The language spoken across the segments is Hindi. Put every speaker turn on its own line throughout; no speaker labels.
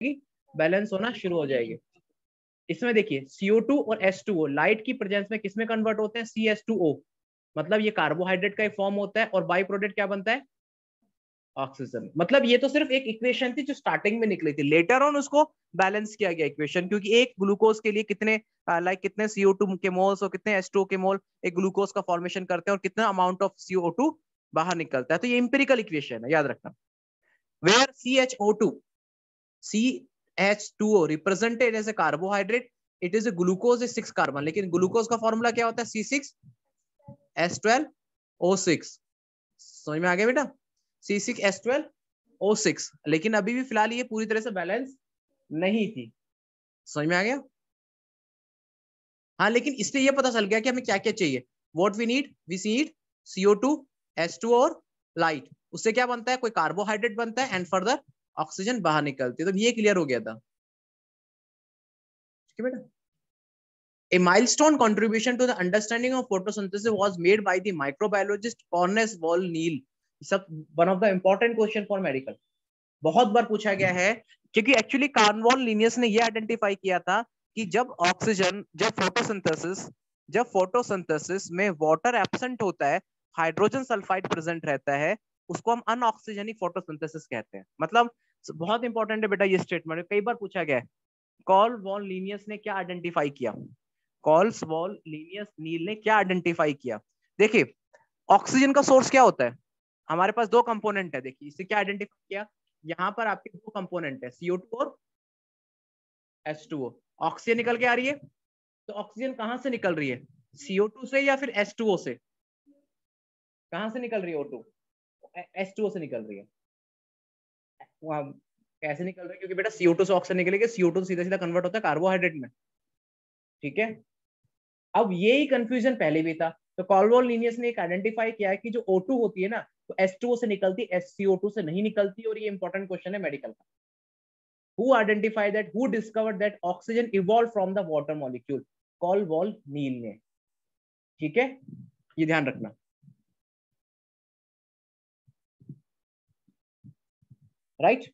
बैलेंस होना शुरू हो जाएगी। इसमें देखिए CO2 और H2O लाइट की प्रेजेंस में किसमें कन्वर्ट होते हैं? CH2O मतलब ये कार्बोहाइड्रेट का एक फॉर्म होता है और बाई प्रोडक्ट क्या बनता है? ऑक्सीजन मतलब ये तो सिर्फ़ एक इक्वेशन थी जो स्टार्टिंग में निकली थी। लेटर ऑन उसको बैलेंस किया गया इक्वेशन क्योंकि एक ग्लूकोज के लिए कितने लाइक कितने CO2 के मोल्स और कितने H2O के मोल एक ग्लूकोज का फॉर्मेशन करते हैं और कितना अमाउंट ऑफ़ CO2 बाहर निकलता है। तो ये इंपेरिकल इक्वेशन है, याद रखना। Where CHO2 CH2O represented as a carbohydrate it is a glucose is six carbon लेकिन ग्लूकोज का फॉर्मूला क्या होता है C6H12O6 समझ में आ गया बेटा C6H12O6 लेकिन अभी भी फ़िलहाल ये पूरी तरह से बैलेंस नहीं थी समझ में आ गया हाँ लेकिन इससे ये पता चल गया कि हमें क्या क्या चाहिए what we need we need CO2 H2 और लाइट उससे क्या बनता है कोई कार्बोहाइड्रेट बनता है एंड फर्दर ऑक्सीजन बाहर निकलती है तो ये क्लियर हो गया था। ठीक है बेटा? A milestone contribution to the understanding of photosynthesis was made by the microbiologist Cornelius Wall Neal. सब one of the important question for medical बहुत बार पूछा गया है, क्योंकि एक्चुअली कार्नवॉल लीनियस ने ये आइडेंटिफाई किया था कि जब ऑक्सीजन जब फोटोसिंथेसिस जब फोटोसिंथेसिस में वाटर एब्सेंट होता है हाइड्रोजन सल्फाइड प्रेजेंट रहता है उसको हम अनऑक्सीजनिक फोटोसिंथेसिस कहते हैं। मतलब बहुत इंपॉर्टेंट है बेटा ये स्टेटमेंट कई बार पूछा गया है, कॉल वॉल लीनियस ने क्या आइडेंटिफाई किया? कॉल्स वॉल लीनियस नील ने क्या आइडेंटिफाई किया? देखिए, ऑक्सीजन का सोर्स क्या होता है? हमारे पास दो कंपोनेंट है, देखिए इससे क्या आइडेंटिफाई किया? यहाँ पर आपके दो कंपोनेंट है CO2 और H2O ऑक्सीजन निकल के आ रही है तो ऑक्सीजन कहाँ से निकल रही है? CO2 से या फिर H2O से? कहाँ से निकल रही है O2 H2O से निकल रही है। कैसे निकल रही है? क्योंकि बेटा CO2 से ऑक्सीजन निकलेगा CO2 सीधा सीधा कन्वर्ट होता है कार्बोहाइड्रेट में। ठीक है? अब यही कंफ्यूजन पहले भी था। तो कॉलवॉल लीनियस ने एक आइडेंटिफाई किया है कि जो O2 होती है ना तो H2O से निकलती SCO2 से नहीं निकलती, और ये इंपॉर्टेंट क्वेश्चन है मेडिकल का। Who identified that? Who discovered that oxygen evolved from the water molecule? कॉलवॉल नील ने ठीक है? ये ध्यान रखना। राइट?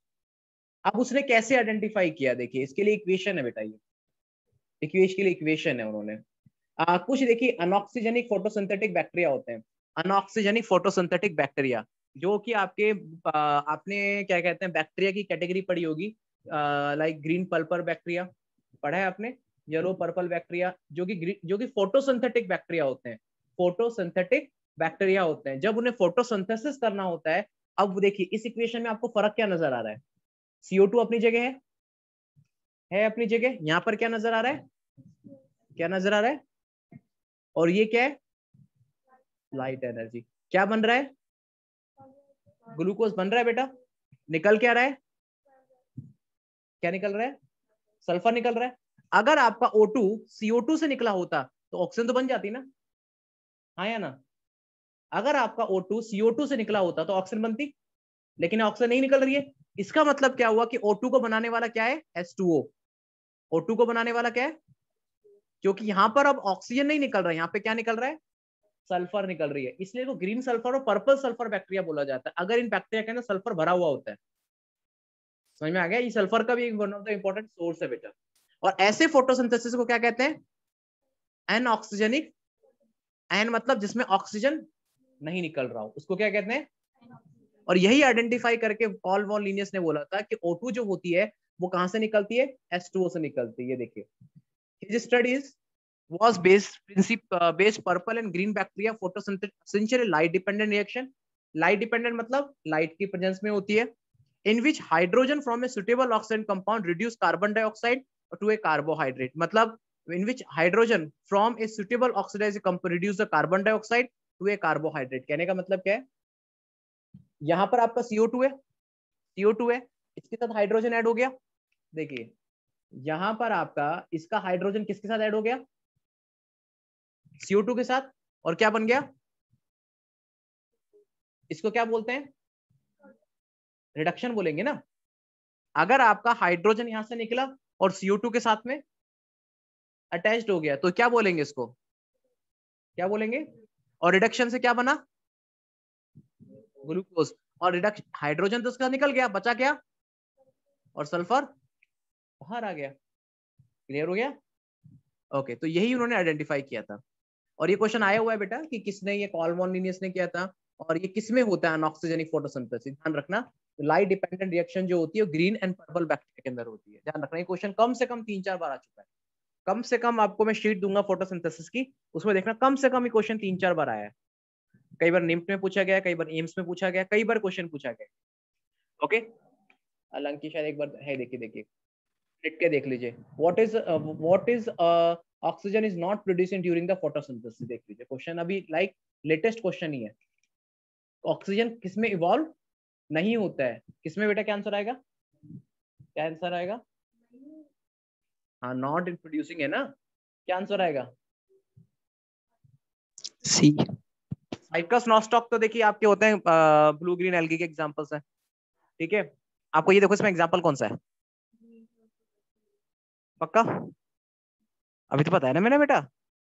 अब उसने कैसे आइडेंटिफाई किया? देखिए इसके लिए इक्वेशन है बेटा ये। इक्वेशन के लिए इक्वेशन है उन्होंने। आ, कुछ देखिए अनऑक्सीजेनिक फोटोसिंथेटिक बैक्टीरिया होते हैं। अनऑक्सीजेनिक फोटोसिंथेटिक बैक्टीरिया जो कि आपके आ, आपने क्या कहते हैं बैक्टीरिया की कैटेगरी पढ़ी होगी। लाइक ग्रीन पर्पल बैक्टीरिया पढ़ा है आपने? येलो पर्पल बैक्टीरिया जो कि जो कि फोटोसिंथेटिक बैक्टीरिया होते हैं। फोटोसिंथेटिक बैक्टीरिया होते हैं। जब उन्हें फोटोसिंथेसिस करना होता है अब देखिए, इस इक्वेशन में आपको फ़र्क क्या नज़र आ रहा है? CO2 अपनी जगह है? है अपनी जगह? यहाँ पर क्या नज़र आ रहा है? क्या नज़र आ रहा है? और ये क्या है? लाइट एनर्जी क्या बन रहा है? ग्लूकोज बन रहा है बेटा? निकल क्या रहा है? क्या निकल रहा है? सल्फ़र निकल रहा है। अगर आपका O2 CO2 से निकला होता तो ऑक्सीजन तो बन जाती ना? हाँ या ना? अगर आपका O2 CO2 से निकला होता तो ऑक्सीजन बनती, लेकिन ऑक्सीजन नहीं निकल रही है। इसका मतलब क्या हुआ कि O2 को बनाने वाला क्या है? H2O O2 को बनाने वाला क्या है? क्योंकि यहाँ पर अब ऑक्सीजन नहीं निकल रहा है यहाँ पे क्या निकल रहा है? सल्फ़र निकल रही है। इसलिए को ग्रीन सल्फ़र और पर्पल सल्फ़र बैक्टीरिया बोला जाता है। अगर इन बैक्टीरिया के अंदर सल्फ़र भरा हुआ होता है। समझ में आ गया? ये सल्फ़र का भी one of the important source है बेटा। और ऐसे फोटोसिंथेसिस को क्या कहते हैं? एन ऑक्सीजनिक एन मतलब जिसमें ऑक्सीजन नहीं निकल रहा हो उसको क्या कहते हैं और यही आइडेंटिफाई करके पॉल वॉल लीनियस ने बोला था कि O2 जो होती है वो कहाँ से निकलती है H2O से निकलती है ये देखिए his studies was based principle uh, based purple and green bacteria photosynthetic light dependent reaction light dependent मतलब light की presence में होती है in which hydrogen from a suitable oxidant compound reduce carbon dioxide to a carbohydrate मतलब in which hydrogen from a suitable oxidized compound reduce the carbon dioxide to a carbohydrate कहने का मतलब क्या है? यहाँ पर आपका CO2 है। CO2 है। इसके साथ हाइड्रोजन ऐड हो गया। देखिए, यहाँ पर आपका इसका हाइड्रोजन किसके साथ ऐड हो गया? CO2 के साथ। और क्या बन गया? इसको क्या बोलते हैं? रिडक्शन बोलेंगे ना। अगर आपका हाइड्रोजन यहाँ से निकला और सीओ टू के साथ में अटैच्ड हो गया तो क्या बोलेंगे इसको? क्या बोलेंगे? और रिडक्शन से क्या बना? ग्लूकोज और रिडक्शन हाइड्रोजन तो उसका निकल गया, बचा क्या? और सल्फ़र बाहर आ गया। क्लियर हो गया? ओके तो यही उन्होंने आइडेंटिफाई किया था। और ये क्वेश्चन आया हुआ है बेटा कि किसने ये कॉलमोनिनियस ने किया था और ये किसमें होता है अनऑक्सीजेनिक फोटोसिंथेसिस ध्यान रखना लाइट डिपेंडेंट रिएक्शन जो होती है ग्रीन एंड पर्पल बैक्टीरिया के अंदर होती है। ध्यान रखना, ये क्वेश्चन कम से कम तीन चार बार आ चुका है। कम से कम आपको मैं शीट दूँगा फोटोसिंथेसिस की, उसमें देखना कम से कम ये क्वेश्चन तीन चार बार आया कई बार निम्ट में पूछा गया, कई बार एम्स में पूछा गया, कई बार क्वेश्चन पूछा गया। ओके हालाँकि शायद एक बार, है, देखिए देखिए। लिख के देख लीजिए। What is what is oxygen is not producing during the photosynthesis देख लीजिए। क्वेश्चन अभी लाइक लेटेस्ट क्वेश्चन ही है। ऑक्सीजन किसमें इवॉल्व नहीं होता है? किसमें बेटा, क्या आंसर आएगा? क्या आंसर आएगा? हाँ नॉट इन प्रोड्यूसिंग है ना? क्या आंसर आएगा?
सी
साइकस नॉस्टॉक तो देखिए आपके होते हैं ब्लू ग्रीन एल्गी के एग्जांपल्स हैं। ठीक है? आपको ये देखो इसमें एग्जांपल कौन सा है? पक्का? अभी तो पता है ना मैंने बेटा।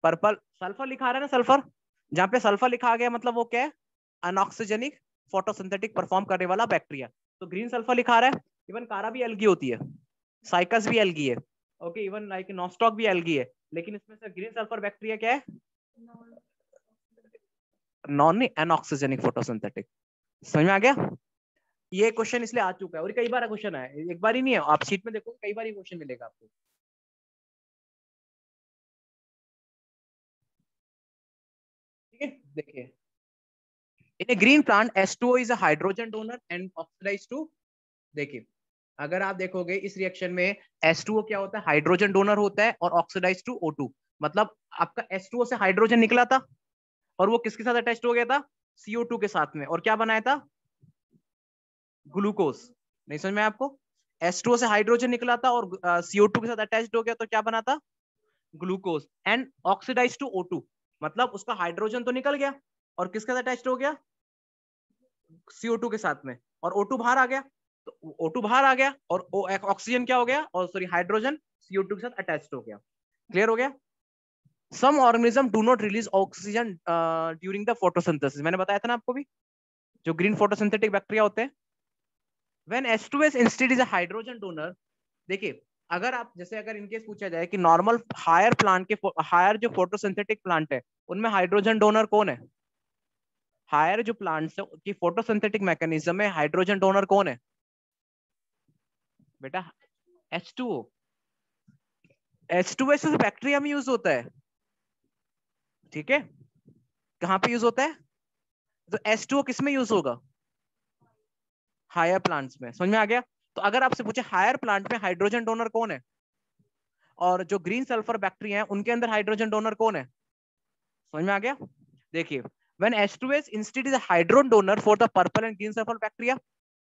पर्पल सल्फ़र लिखा रहा है ना सल्फ़र जहाँ पे सल्फ़र लिखा गया मतलब वो क्या है? अनऑक्सीजेनिक फोटोसिंथेटिक परफॉर्म करने वाला बैक्टीरिया तो ग्रीन सल्फ़र लिखा रहा है। इवन कारा भी एल्गी होती है। साइकस भी एल्गी है। ओके इवन लाइक नॉस्टॉक भी एल्गी है, लेकिन इसमें से ग्रीन सल्फ़र बैक्टीरिया क्या है? नॉन एनऑक्सीजेनिक फोटोसिंथेटिक समझ में आ गया? ये क्वेश्चन इसलिए आ चुका है और कई बार क्वेश्चन है। एक बार ही नहीं है, आप सीट में देखो, कई बार ही क्वेश्चन मिलेगा आपको। ठीक है? देखिए। in a green plant H2O is a hydrogen donor and oxidized to, देखिए। अगर आप देखोगे इस रिएक्शन में एस H2O क्या होता है? हाइड्रोजन डोनर होता है और ऑक्सीडाइज टू O2 मतलब आपका एस H2O से हाइड्रोजन निकला था और वो किसके साथ अटैच हो गया था? CO2 के साथ में। और क्या बनाया था? ग्लूकोज नहीं समझ में आपको? H2O से हाइड्रोजन निकला था और CO2 के साथ अटैच हो गया तो क्या बना था? Glucose and oxidise to O2 मतलब उसका हाइड्रोजन तो निकल गया और किसके साथ अटैच हो गया? CO2 के साथ में। और O2 बाहर आ गया। तो O2 बाहर आ गया और ऑक्सीजन क्या हो गया? और सॉरी हाइड्रोजन CO2 के साथ अटैच हो गया। क्लियर हो गया? Some organism do not release oxygen during the photosynthesis मैंने बताया था ना आपको भी, जो ग्रीन फोटोसिंथेटिक बैक्टीरिया होते हैं। When H2S instead is a hydrogen donor देखिए, अगर आप, जैसे अगर इनकेस पूछा जाए कि नॉर्मल हायर प्लांट के हायर जो फोटोसिंथेटिक प्लांट है, उनमें हाइड्रोजन डोनर कौन है? हायर जो प्लांट्स की फोटोसिंथेटिक मैकेनिज्म में हाइड्रोजन डोनर कौन है? बेटा H two O H2O H2S bacteria में यूज़ होता है। ठीक है? कहाँ पे यूज़ होता है? तो H2O किसमें यूज़ होगा? हायर प्लांट्स में। समझ में आ गया? तो अगर आपसे पूछे हायर प्लांट में हाइड्रोजन डोनर कौन है? और जो ग्रीन सल्फ़र बैक्टीरिया है उनके अंदर हाइड्रोजन डोनर कौन है? समझ में आ गया? देखिए when H2S instead is a hydrogen donor for the purple and green sulfur bacteria,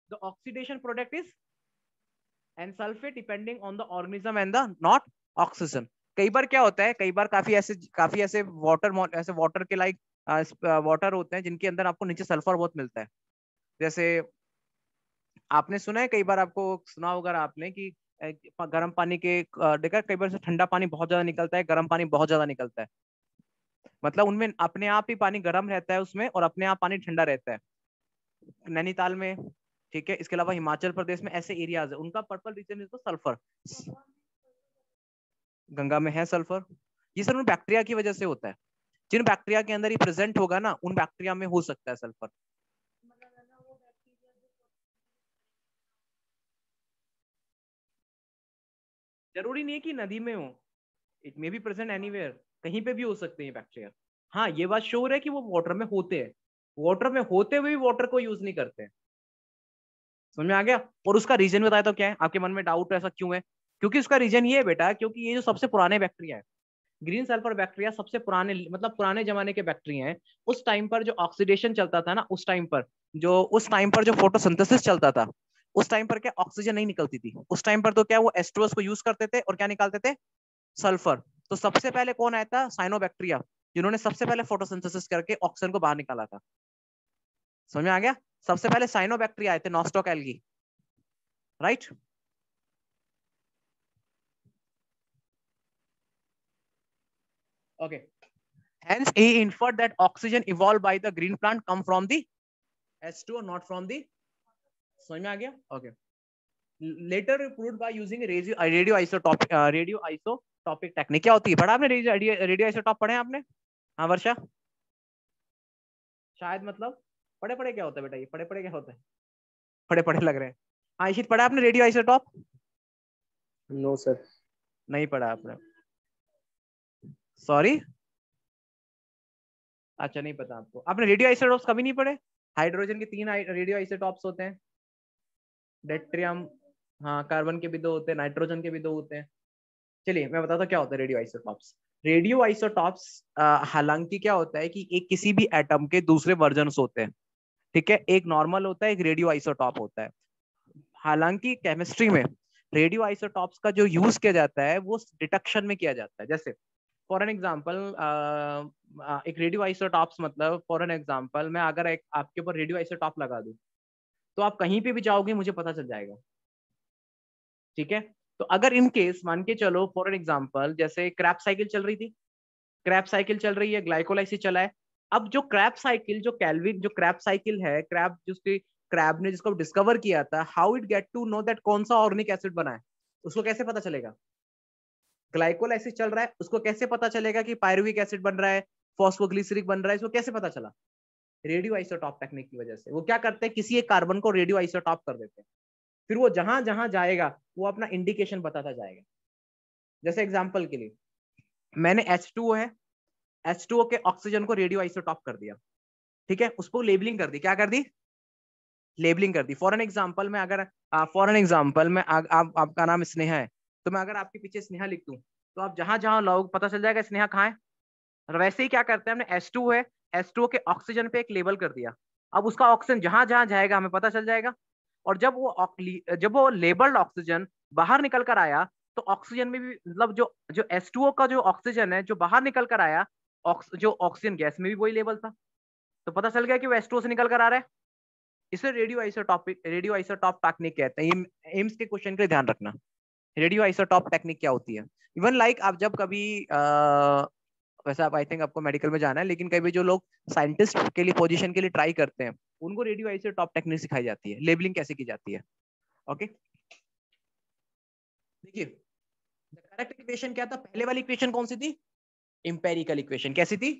the oxidation product is and sulfate depending on the organism and the not oxygen. कई बार क्या होता है, कई बार काफ़ी ऐसे काफ़ी ऐसे वाटर ऐसे वाटर के लाइक वाटर होते हैं जिनके अंदर आपको नीचे सल्फ़र बहुत मिलता है। जैसे आपने सुना है, कई बार आपको सुना होगा आपने कि गर्म पानी के देखा कई बार से ठंडा पानी बहुत ज़्यादा निकलता है, गर्म पानी बहुत ज़्यादा निकलता है। मतलब उनमें अपने आप ही पानी गर्म रहता है उसमें और अपने आप पानी ठंडा रहता है। नैनीताल में ठीक है? इसके अलावा हिमाचल प्रदेश में ऐसे एरियाज़ है। उनका purple region is the sulphur Ganga में है सल्फ़र ये सर उन बैक्टीरिया की वजह से होता है। जिन बैक्टीरिया के अंदर ही प्रेजेंट होगा ना, उन बैक्टीरिया में हो सकता है सल्फ़र ज़रूरी नहीं है कि नदी में हो। It may be present anywhere कहीं पे भी हो सकते हैं बैक्टीरिया हाँ ये बात श्योर है कि वो वाटर में होते हैं। वाटर में होते हुए भी वाटर को यूज़ नहीं करते समझ में आ गया? और उसका रीजन बताया तो क्या है? आपके मन में डाउट ऐसा क्यों है? क्योंकि उसका रीजन ये है बेटा क्योंकि ये जो सबसे पुराने बैक्टीरिया है ग्रीन सल्फ़र बैक्टीरिया सबसे पुराने मतलब पुराने जमाने के बैक्टीरिया हैं, उस टाइम पर जो ऑक्सीडेशन चलता था ना, उस टाइम पर, जो उस टाइम पर जो फोटोसिंथेसिस चलता था, उस टाइम पर क्या ऑक्सीजन नहीं निकलती थी। उस टाइम पर तो क्या वो एस्ट्रोस को यूज़ करते थे और क्या निकालते थे? सल्फ़र तो सबसे पहले कौन आया था? साइनोबैक्टीरिया जिन्होंने सबसे पहले फोटोसिंथेसिस करके ऑक्सीजन को बाहर निकाला था। समझ में आ गया? सबसे पहले साइनोबैक्टीरिया आए थे nostoc algae right okay. Hence, he inferred that oxygen evolved by the green plant come from the H2O not from the, समझ में आ गया? Okay. Later prove by using radio radio isotopic technique क्या होती है? पढ़ा आपने रेडियो आइसोटॉप पढ़े आपने? हाँ वर्षा? शायद मतलब पढ़े पढ़े क्या होता है बेटा ये? पढ़े पढ़े क्या होता है? पढ़े पढ़े लग रहे हैं। हाँ इशित पढ़ा आपने रेडियो आइसोटॉप
नो सर
नहीं पढ़ा आपने। सॉरी अच्छा नहीं पता आपको। आपने रेडियो आइसोटॉप्स कभी नहीं पढ़े? हाइड्रोजन के तीन रेडियो आइसोटॉप्स होते हैं। डेट्रियम हाँ कार्बन के भी दो होते हैं नाइट्रोजन के भी दो होते हैं। चलिए मैं बताता हूँ क्या होता है रेडियो आइसोटॉप्स रेडियो आइसोटॉप्स हालाँकि क्या होता है कि एक किसी भी एटम के दूसरे वर्जन होते हैं। ठीक है, एक नॉर्मल होता है, एक रेडियो आइसोटॉप होता है। हालाँकि केमिस्ट्री में रेडियो आइसोटॉप्स का जो यूज़ किया जाता है, वो डिटेक्शन में किया जाता है। जैसे फॉर एन एग्ज़ाम्पल एक रेडियो आइसोटॉप्स मतलब फॉर एन एग्ज़ाम्पल मैं अगर एक आपके ऊपर रेडियो आइसोटॉप लगा दूँ तो आप कहीं पे भी जाओगे, मुझे पता चल जाएगा। ठीक है? तो अगर इन केस मान के चलो फॉर एन एग्ज़ाम्पल जैसे क्रैप साइकिल चल रही थी, क्रैप साइकिल चल रही है ग्लाइकोलाइसिस चला है अब जो क्रैप साइकिल जो कैलविन जो क्रैप साइकिल है क्रैप जिसकी क्रैब ने जिसको डिस्कवर किया था how it get to know that कौन सा ऑर्गेनिक एसिड बना है? उसको कैसे पता चलेगा? ग्लाइकोलाइसिस चल रहा है, उसको कैसे पता चलेगा कि पायरुविक एसिड बन रहा है फॉस्फोग्लिसरिक बन रहा है, इसको कैसे पता चला? रेडियो आइसोटॉप टेक्निक की वजह से। वो क्या करते हैं? किसी एक कार्बन को रेडियो आइसोटॉप कर देते हैं। फिर वो जहाँ जहाँ जाएगा, वो अपना इंडिकेशन बताता जाएगा। जैसे एग्ज़ाम्पल के लिए, मैंने H2O है H2O के ऑक्सीजन को रेडियो आइसोटॉप कर दिया। ठीक है? उसको लेबलिंग कर दी। क्या कर दी? लेबलिंग कर दी। फॉर एन एग्ज़ाम्पल में अगर फॉर एन एग्ज़ाम्पल में आ, आप, आपका नाम स्नेहा है। तो मैं अगर आपके पीछे स्नेहा लिख दूँ तो आप जहाँ जहाँ लोग पता चल जाएगा स्नेहा कहाँ है? वैसे ही क्या करते हैं हमने? S2 है। S2 के ऑक्सीजन पे एक लेबल कर दिया। अब उसका ऑक्सीजन जहाँ जहाँ जाएगा हमें पता चल जाएगा। और जब वो जब वो लेबल्ड ऑक्सीजन बाहर निकल कर आया तो ऑक्सीजन में भी मतलब जो जो H2O का जो ऑक्सीजन है जो बाहर निकल कर आया जो ऑक्सीजन गैस में भी वही लेवल था। तो पता चल गया कि वो H2O से निकल कर आ रहा है। इसे radio isotopic radio isotope technique कहते हैं। एम्स के क्वेश्चन के ध्यान रखना। रेडियो आइसोटॉप टेक्निक क्या होती है? इवन लाइक like आप जब कभी आ, वैसे आप आई थिंक आपको मेडिकल में जाना है लेकिन कभी जो लोग साइंटिस्ट के लिए पोजीशन के लिए ट्राई करते हैं उनको रेडियो आइसोटॉप टेक्निक सिखाई जाती है। लेबलिंग कैसे की जाती है? ओके देखिए करेक्ट इक्वेशन क्या था? पहले वाली इक्वेशन कौन सी थी? इंपेरिकल इक्वेशन कैसी थी?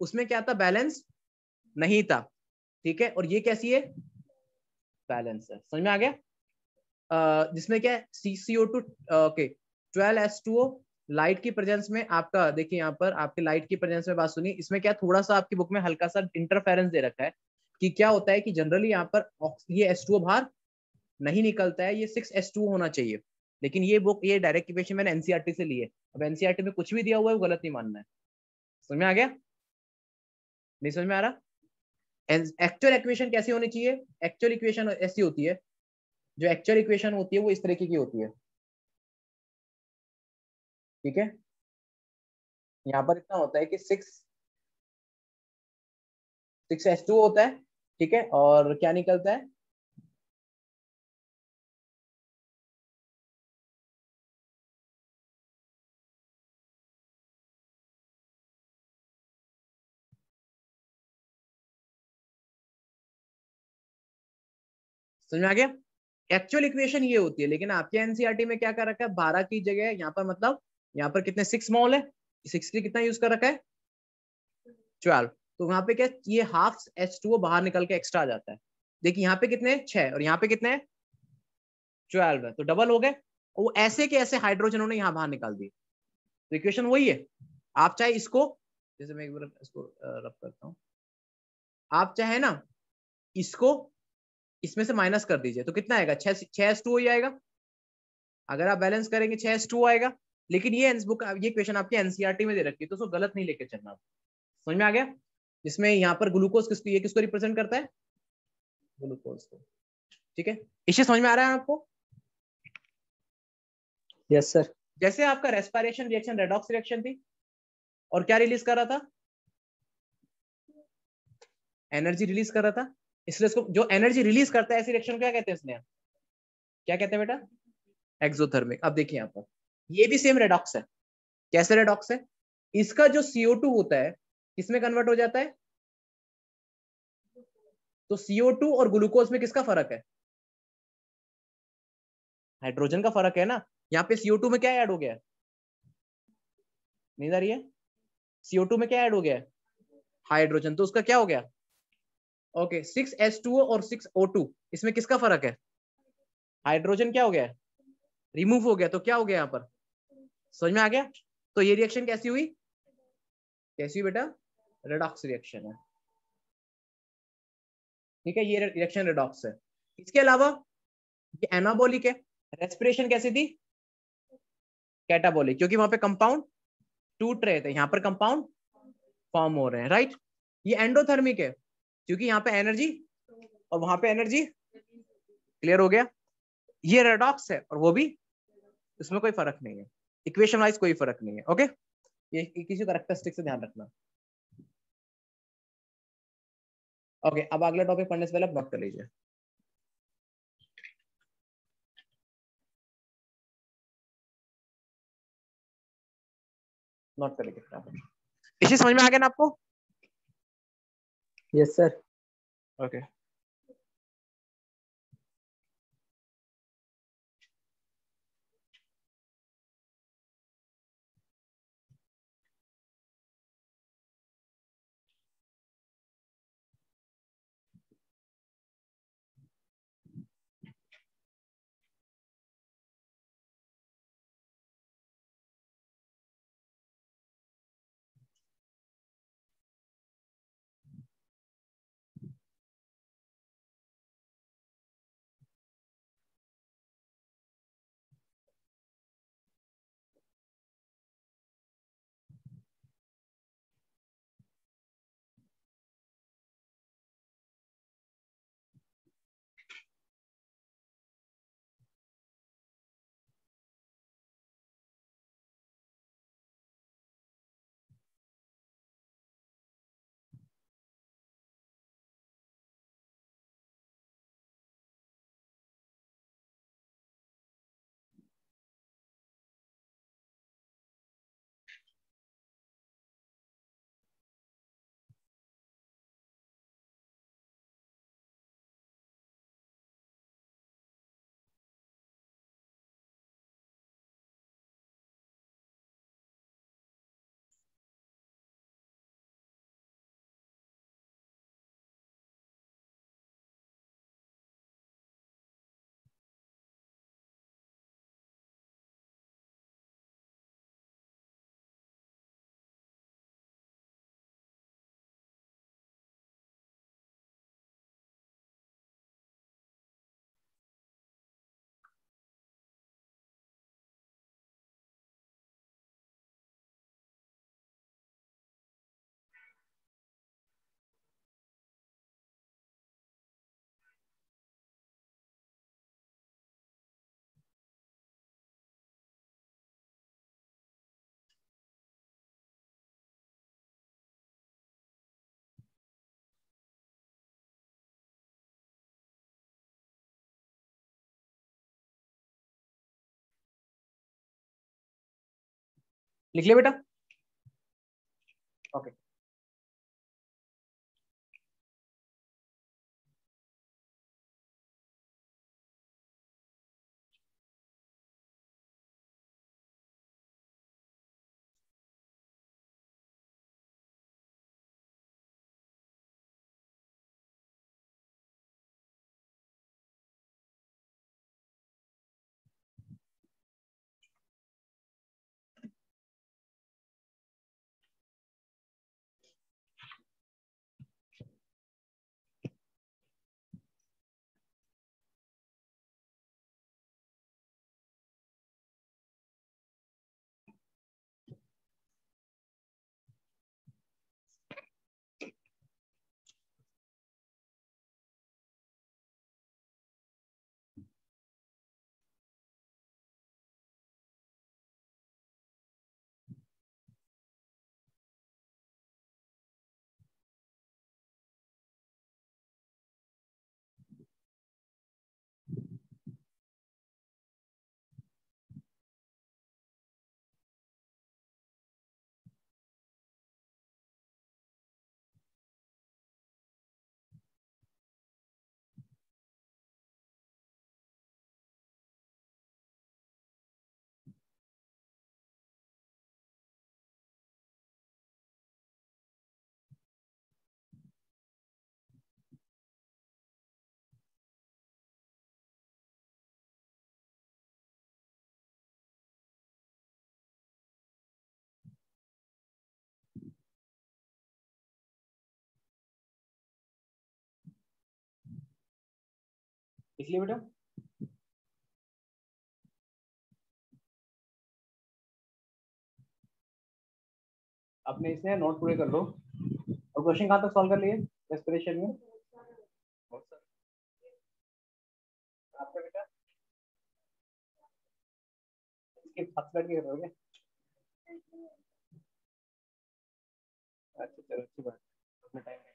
उसमें क्या था? बैलेंस नहीं था। ठीक है? और ये कैसी है? बैलेंस है। समझ में आ गया? uh, जिसमें क्या है? C C O two okay twelve S two O light की प्रेजेंस में आपका देखिए यहाँ पर आपके लाइट की प्रेजेंस में बात सुनी इसमें क्या थोड़ा सा आपकी बुक में हल्का सा इंटरफेरेंस दे रखा है कि क्या होता है कि जनरली यहाँ पर ये एस टू बाहर नहीं निकलता है। ये सिक्स एस टू होना चाहिए। लेकिन ये बुक ये डायरेक्ट इक्वेशन मैंने एनसीआरटी से ली है। अब एनसीआरटी में कुछ भी दिया हुआ है, वो गलत नहीं मानना है। समझ में आ गया? नहीं समझ में आ रहा? एक्चुअल इक्वेशन कैसी होनी चाहिए? एक्चुअल इक्वेशन ऐसी होती है, जो एक्चुअल इक्वेशन होती है, वो इस तरीके की होती है। ठीक है? यहाँ पर इतना होता है कि सिक्स सिक्स एस टू होता है, ठीक है? और क्या निकलता है? समझ में आ गया? एक्चुअल इक्वेशन ये होती है, लेकिन आपके एनसीआरटी में क्या कर रखा है? बारह की जगह यहाँ पर मतलब यहाँ पर कितने? सिक्स मॉल है। सिक्स की कितना यूज़ कर रखा है? ट्वेल्व तो वहाँ पे क्या ये हाफ़ एच टू बाहर निकल के एक्स्ट्रा आ जाता है। देखिए, यहाँ पे कितने? छह, और यहाँ पे कितने? ट्वेल्व है। तो डबल हो गए। वो ऐसे के ऐसे हाइड्रोजन उन्होंने यहाँ बाहर निकाल दिए। तो इक्वेशन वही है। आप चाहे इसको, जैसे मैं एक बार इसको रब करता हूँ। आप चाहे ना, इसको इसमें से माइनस कर दीजिए तो कितना आएगा? छह एस टू ही आएगा। अगर आप बैलेंस करेंगे छह एस टू आएगा। लेकिन ये बुक ये क्वेश्चन आपके एनसीआरटी में दे रखी है तो उसको गलत नहीं लेके चलना। समझ में आ गया? जिसमें यहाँ पर ग्लूकोज किसको ये किसको रिप्रेजेंट करता है? ग्लूकोज को। ठीक है? इसे समझ में आ रहा है आपको?
यस सर
जैसे आपका रेस्पायरेशन रिएक्शन रेडॉक्स रिएक्शन थी और क्या रिलीज़ कर रहा था? एनर्जी रिलीज़ कर रहा था? इसलिए इसको जो एनर्जी रिलीज़ करता है ऐसी रिएक्शन क्या कहते हैं इसने क्या कहते हैं बेटा? एक्सोथर्मिक अब देखिए यहाँ पर। ये भी सेम रेडॉक्स है। कैसे रेडॉक्स है? इसका जो CO2 होता है, किसमें कन्वर्ट हो जाता है? तो CO2 और ग्लूकोज में किसका फ़र्क है? हाइड्रोजन का फ़र्क है ना? यहाँ पे सीओ टू में क्या ऐड हो गया? नहीं आ रही है? सीओ में क्या ऐड हो गया? हाइड्रोजन तो उसका क्या हो गया? ओके सिक्स एस टू और सिक्स ओ टू इसमें किसका फ़र्क है? हाइड्रोजन क्या हो गया? रिमूव हो गया तो क्या हो गया यहाँ पर? समझ में आ गया? तो ये रिएक्शन कैसी हुई? कैसी हुई बेटा? रेडॉक्स रिएक्शन है। ठीक है, ये रिएक्शन रेडॉक्स है। इसके अलावा ये एनाबोलिक है। रेस्पिरेशन कैसी थी? कैटाबोलिक क्योंकि वहाँ पे कंपाउंड टूट रहे थे। यहाँ पर कंपाउंड फॉर्म हो रहे हैं राइट ये एंडोथर्मिक है। क्योंकि यहाँ पे एनर्जी और वहाँ पे एनर्जी क्लियर हो गया? ये रेडॉक्स है और वो भी इसमें कोई फ़र्क नहीं है। इक्वेशन वाइज कोई फ़र्क नहीं है ओके ये किसी करेक्टरिस्टिक से ध्यान रखना। ओके अब अगला टॉपिक पढ़ने से पहले आप नोट कर लीजिए। नोट कर लीजिए इसी समझ में आ गया ना आपको?
यस सर
ओके लिख लिया बेटा। ओके इसलिए बेटा। अपने इसे नोट पूरे कर लो। और क्वेश्चन कहाँ तक सॉल्व कर लिए? रेस्पिरेशन में। के अच्छा चलो, अच्छी बात। अपना टाइम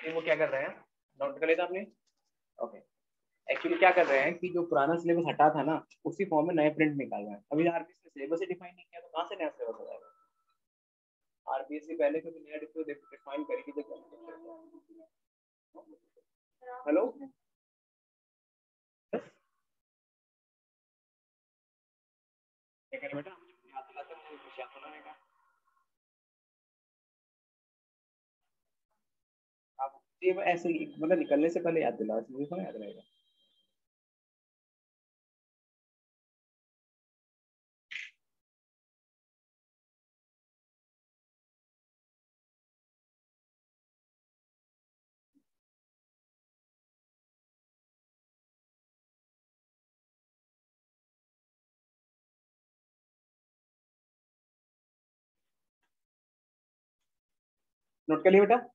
नहीं वो क्या कर रहे हैं? नोट कर लेता आपने ओके एक्चुअली क्या कर रहे हैं कि जो पुराना सिलेबस हटा था ना, उसी फॉर्म में नए प्रिंट निकाल रहे हैं। अभी आरबीएस ने सिलेबस ही डिफाइन नहीं किया तो कहाँ से नया सिलेबस हो जाएगा? आरबीएस से पहले कभी नया डिफाइन करेगी तो हेलो? बेटा आप ऐसे मतलब निकलने से पहले याद दिला याद रहेगा। नोट कर लिया बेटा?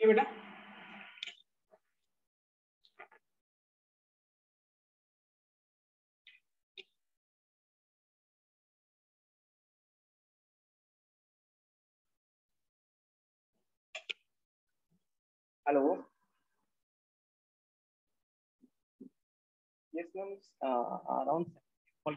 देखिए बेटा hello yes ma'am uh, around call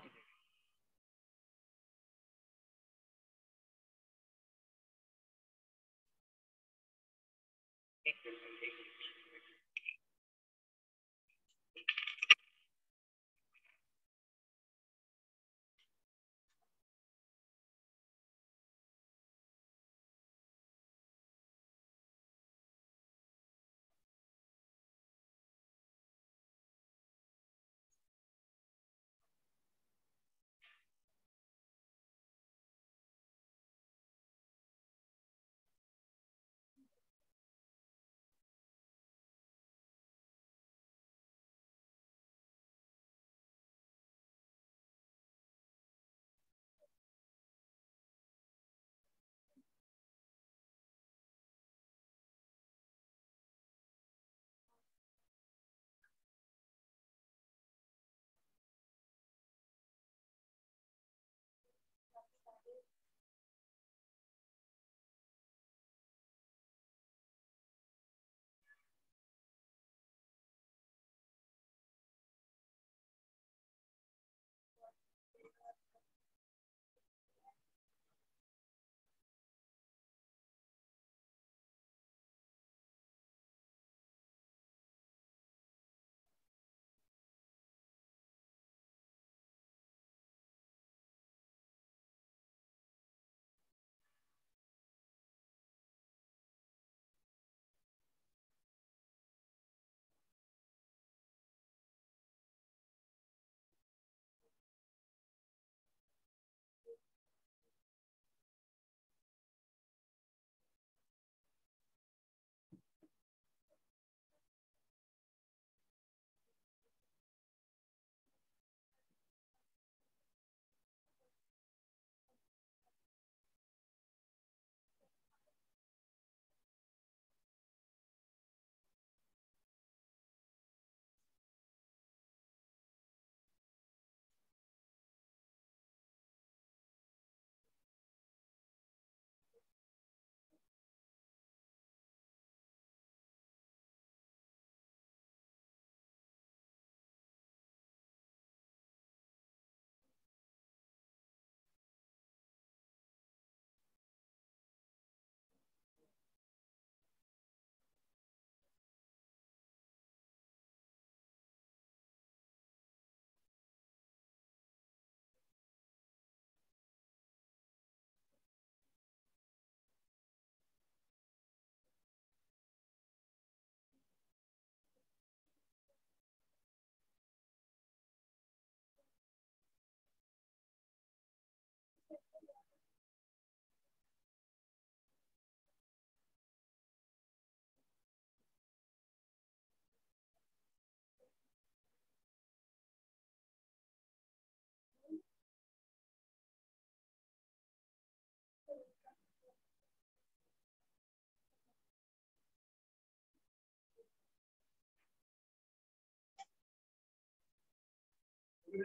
ये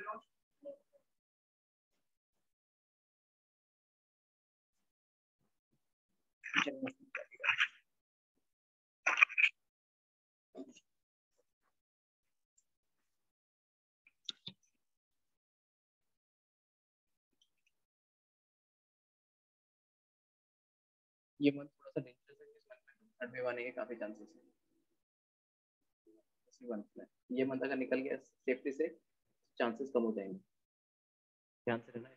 मंथ थोड़ा सा डेंजरस है इस मंथ में थर्ड आने के काफ़ी चांसेस हैं। ये मंथ ये मंथ अगर निकल गया सेफ्टी से चांसेस कम हो जाएँगे। ध्यान से रहना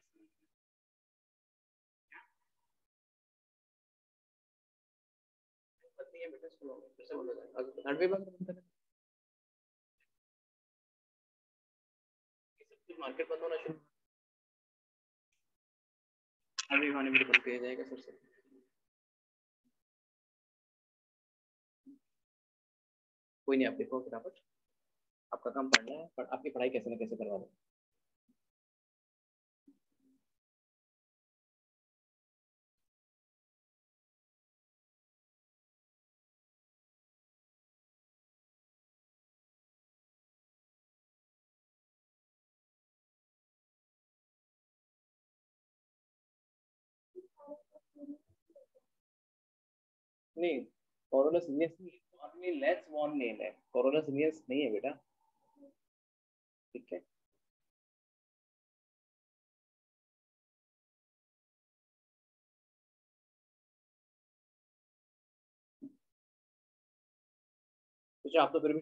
मार्केट बंद होना शुरू में बंद किया जाएगा फिर से कोई नहीं आप देखो फटाफट आपका काम पढ़ना है, पर आपकी पढ़ाई कैसे ना कैसे करवा दो? नहीं कोरोना सीरियस नहीं है। लेट्स वॉन नेम है। कोरोना सीरियस नहीं है बेटा। ठीक है। आप तो फिर भी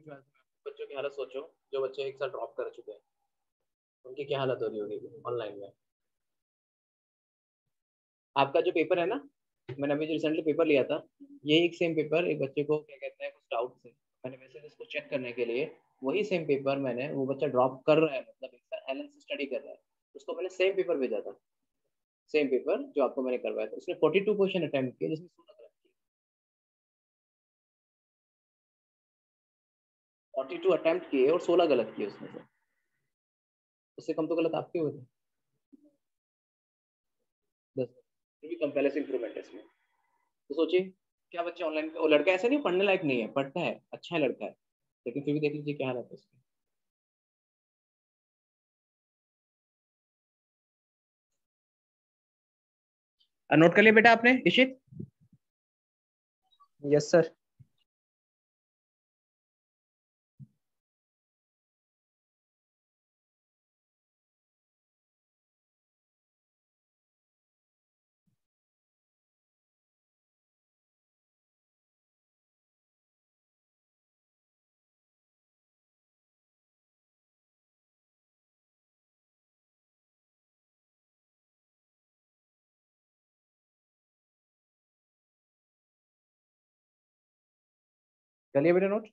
बच्चों की हालत सोचो, जो बच्चे एक साल ड्रॉप कर चुके हैं। उनकी क्या हालत हो रही होगी ऑनलाइन में? आपका जो पेपर है ना, मैंने अभी जो रिसेंटली पेपर लिया था, ये एक सेम पेपर एक बच्चे को क्या कहते हैं, कुछ डाउट से। मैंने वैसे इसको चेक करने के लिए वही सेम पेपर मैंने, वो बच्चा ड्रॉप कर रहा है मतलब एक एल से स्टडी कर रहा है, उसको मैंने सेम पेपर भेजा था। सेम पेपर जो आपको मैंने करवाया था। उसने फोर्टी टू क्वेश्चन अटेम्प्ट किए, जिसमें सोलह फोर्टी टू अटेम्प्ट किए और सोलह गलत किए उसमें से उससे कम तो गलत आपके हुए थे। बस भी कंपेरेटिव इंप्रूवमेंट है इसमें। तो सोचिए, क्या बच्चे ऑनलाइन लड़का ऐसा नहीं, पढ़ने लायक नहीं है, पढ़ता है अच्छा है लड़का है। लेकिन फिर भी देख लीजिए क्या हालत है उसकी नोट कर लिया बेटा आपने इशित
यस सर
चलिए बेटा नोट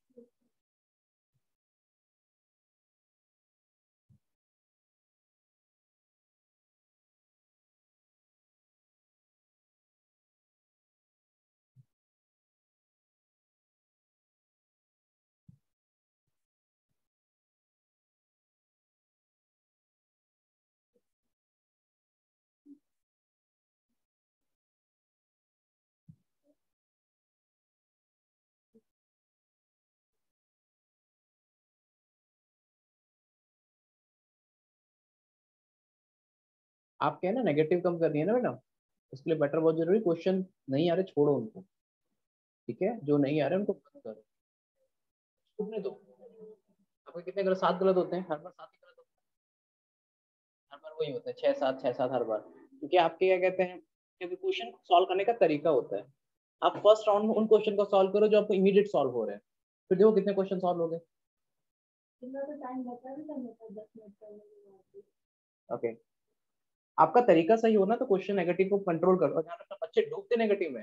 आप क्या है ना नेगेटिव कम कर रही है ना बेटा इसके लिए बेटर बहुत ज़रूरी क्वेश्चन नहीं आ रहे छोड़ो उनको। ठीक है? जो नहीं आ रहे उनको बंद करो। छूटने दो। आपके कितने गलत सात गलत होते हैं? हर बार सात ही गलत होते हैं। हर बार वही होता है छह सात छह सात हर बार। क्योंकि आपके क्या कहते हैं क्योंकि क्वेश्चन सॉल्व करने का तरीका होता है। आप फ़र्स्ट राउंड में उन क्वेश्चन को सॉल्व करो जो आपको इमीडिएट सॉल्व हो रहे हैं। फिर देखो कितने क्वेश्चन सॉल्व हो गए। ओके. आपका तरीका सही हो ना तो क्वेश्चन नेगेटिव को कंट्रोल करो। ध्यान रखना, बच्चे डूबते नेगेटिव में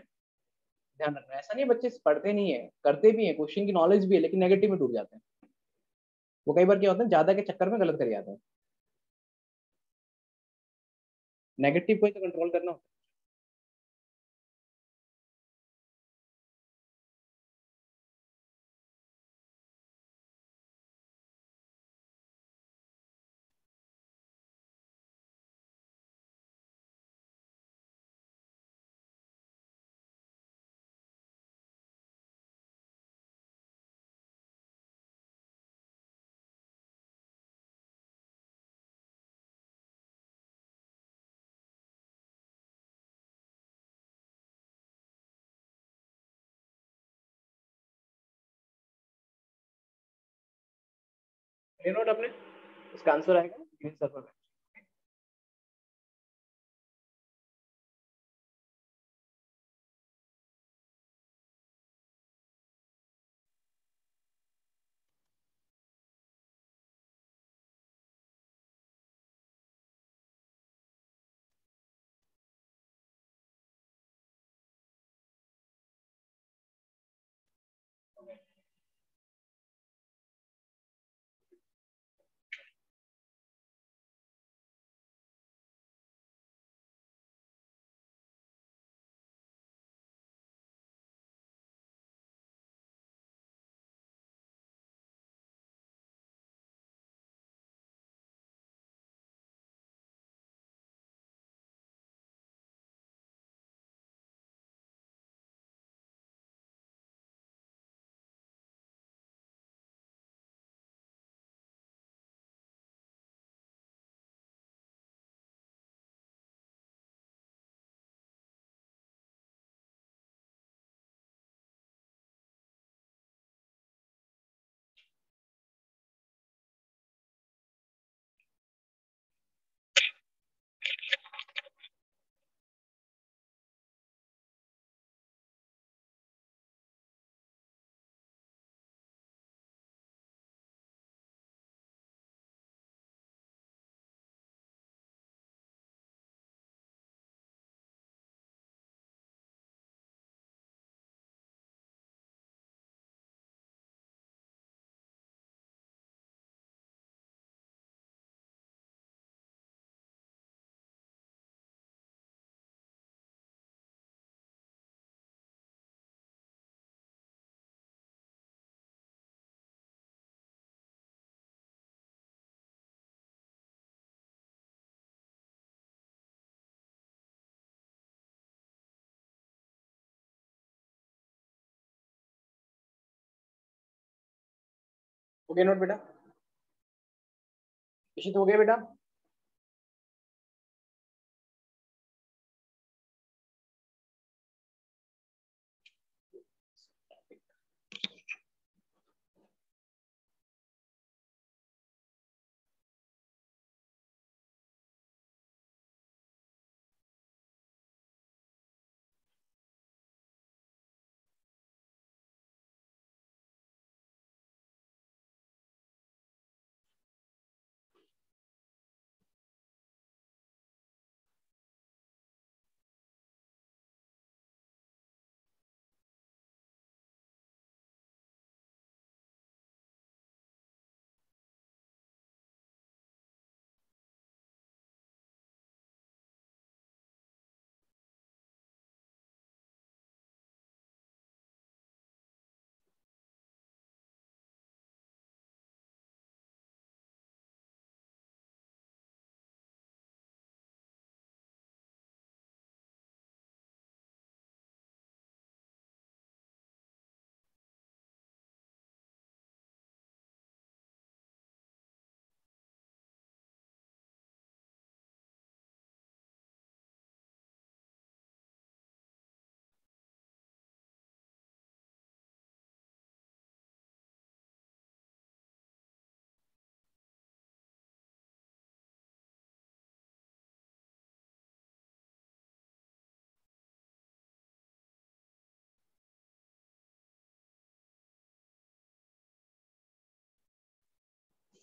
ध्यान रखना, ऐसा नहीं बच्चे पढ़ते नहीं है, करते भी है क्वेश्चन की नॉलेज भी है, लेकिन नेगेटिव में डूब जाते हैं। वो कई बार क्या होता है, ज़्यादा के चक्कर में गलत कर जाते हैं। नेगेटिव को ही तो कंट्रोल करना होता है। नोट अपने? इसका आंसर आएगा green sulphur bacteria okay note बेटा हो गया बेटा?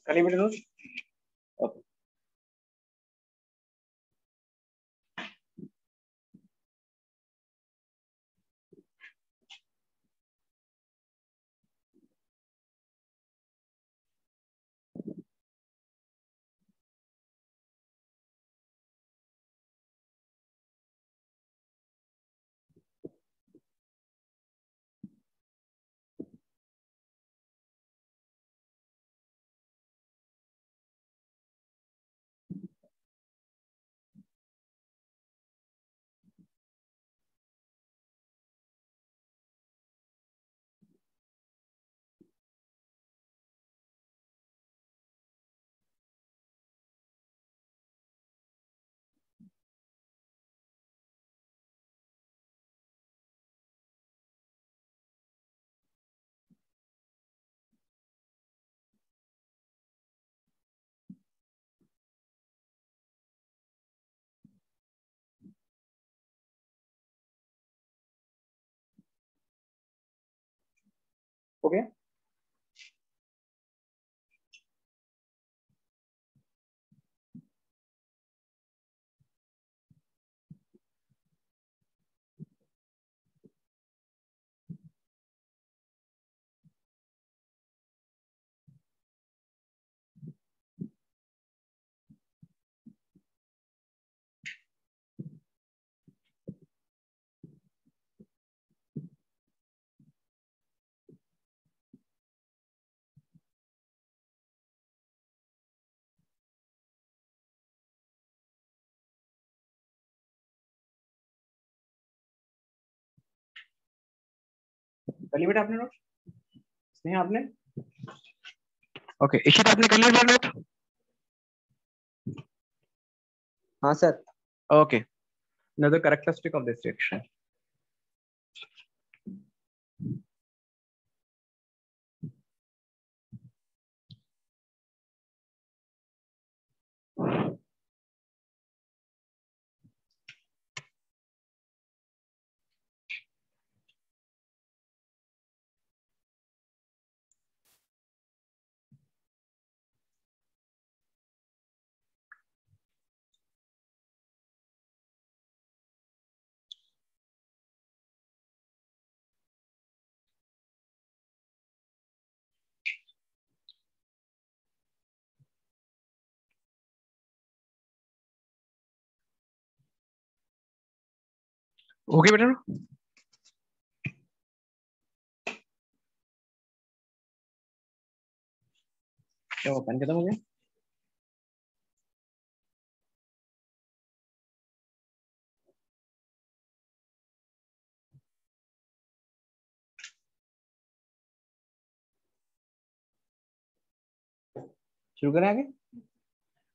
calibre 2. Okay? कर लिया बेटा आपने नोट स्नेहा आपने? ओके इशित आपने कर लिया नोट
हाँ sir
okay another characteristic of this reaction. Okay बेटा? क्या खत्म हो गया? शुरू करें आगे?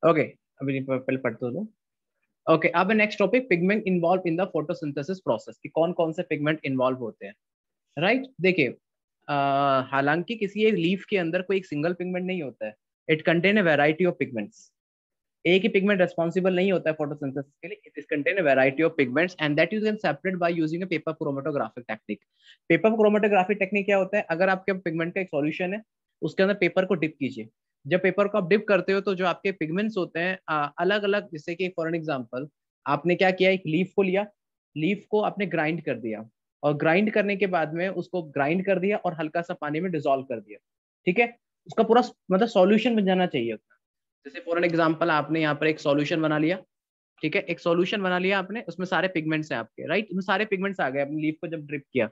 ओके अभी पहले पढ़ते दो ओके अब next topic pigment involve in the photosynthesis process कि कौन कौन से पिगमेंट इन्वॉल्व होते हैं? Right right? देखिए हालाँकि किसी एक लीफ के अंदर कोई एक सिंगल पिगमेंट नहीं होता है. It contain a variety of pigments एक ही पिगमेंट रेस्पॉन्सिबल नहीं होता है फोटोसिंथेसिस के लिए. It is contain a variety of pigments and that you can separate by using a paper chromatographic technique paper chromatographic technique क्या होता है? अगर आपके पिगमेंट का एक सॉल्यूशन है, उसके अंदर पेपर को डिप कीजिए. जब पेपर को आप डिप करते हो तो जो आपके पिगमेंट्स होते हैं अलग अलग जैसे कि फॉर एन एग्ज़ाम्पल आपने क्या किया? एक लीफ को लिया। लीफ को आपने ग्राइंड कर दिया। और ग्राइंड करने के बाद में उसको ग्राइंड कर दिया और हल्का सा पानी में डिजोल्व कर दिया। ठीक है? उसका पूरा मतलब सॉल्यूशन बन जाना चाहिए जैसे फॉर एन एग्ज़ाम्पल आपने यहाँ पर एक सॉल्यूशन बना लिया। ठीक है? एक सॉल्यूशन बना लिया आपने, उसमें सारे पिगमेंट्स हैं आपके राइट उसमें सारे पिगमेंट्स आ गए अपनी लीफ को जब ड्रिप किया।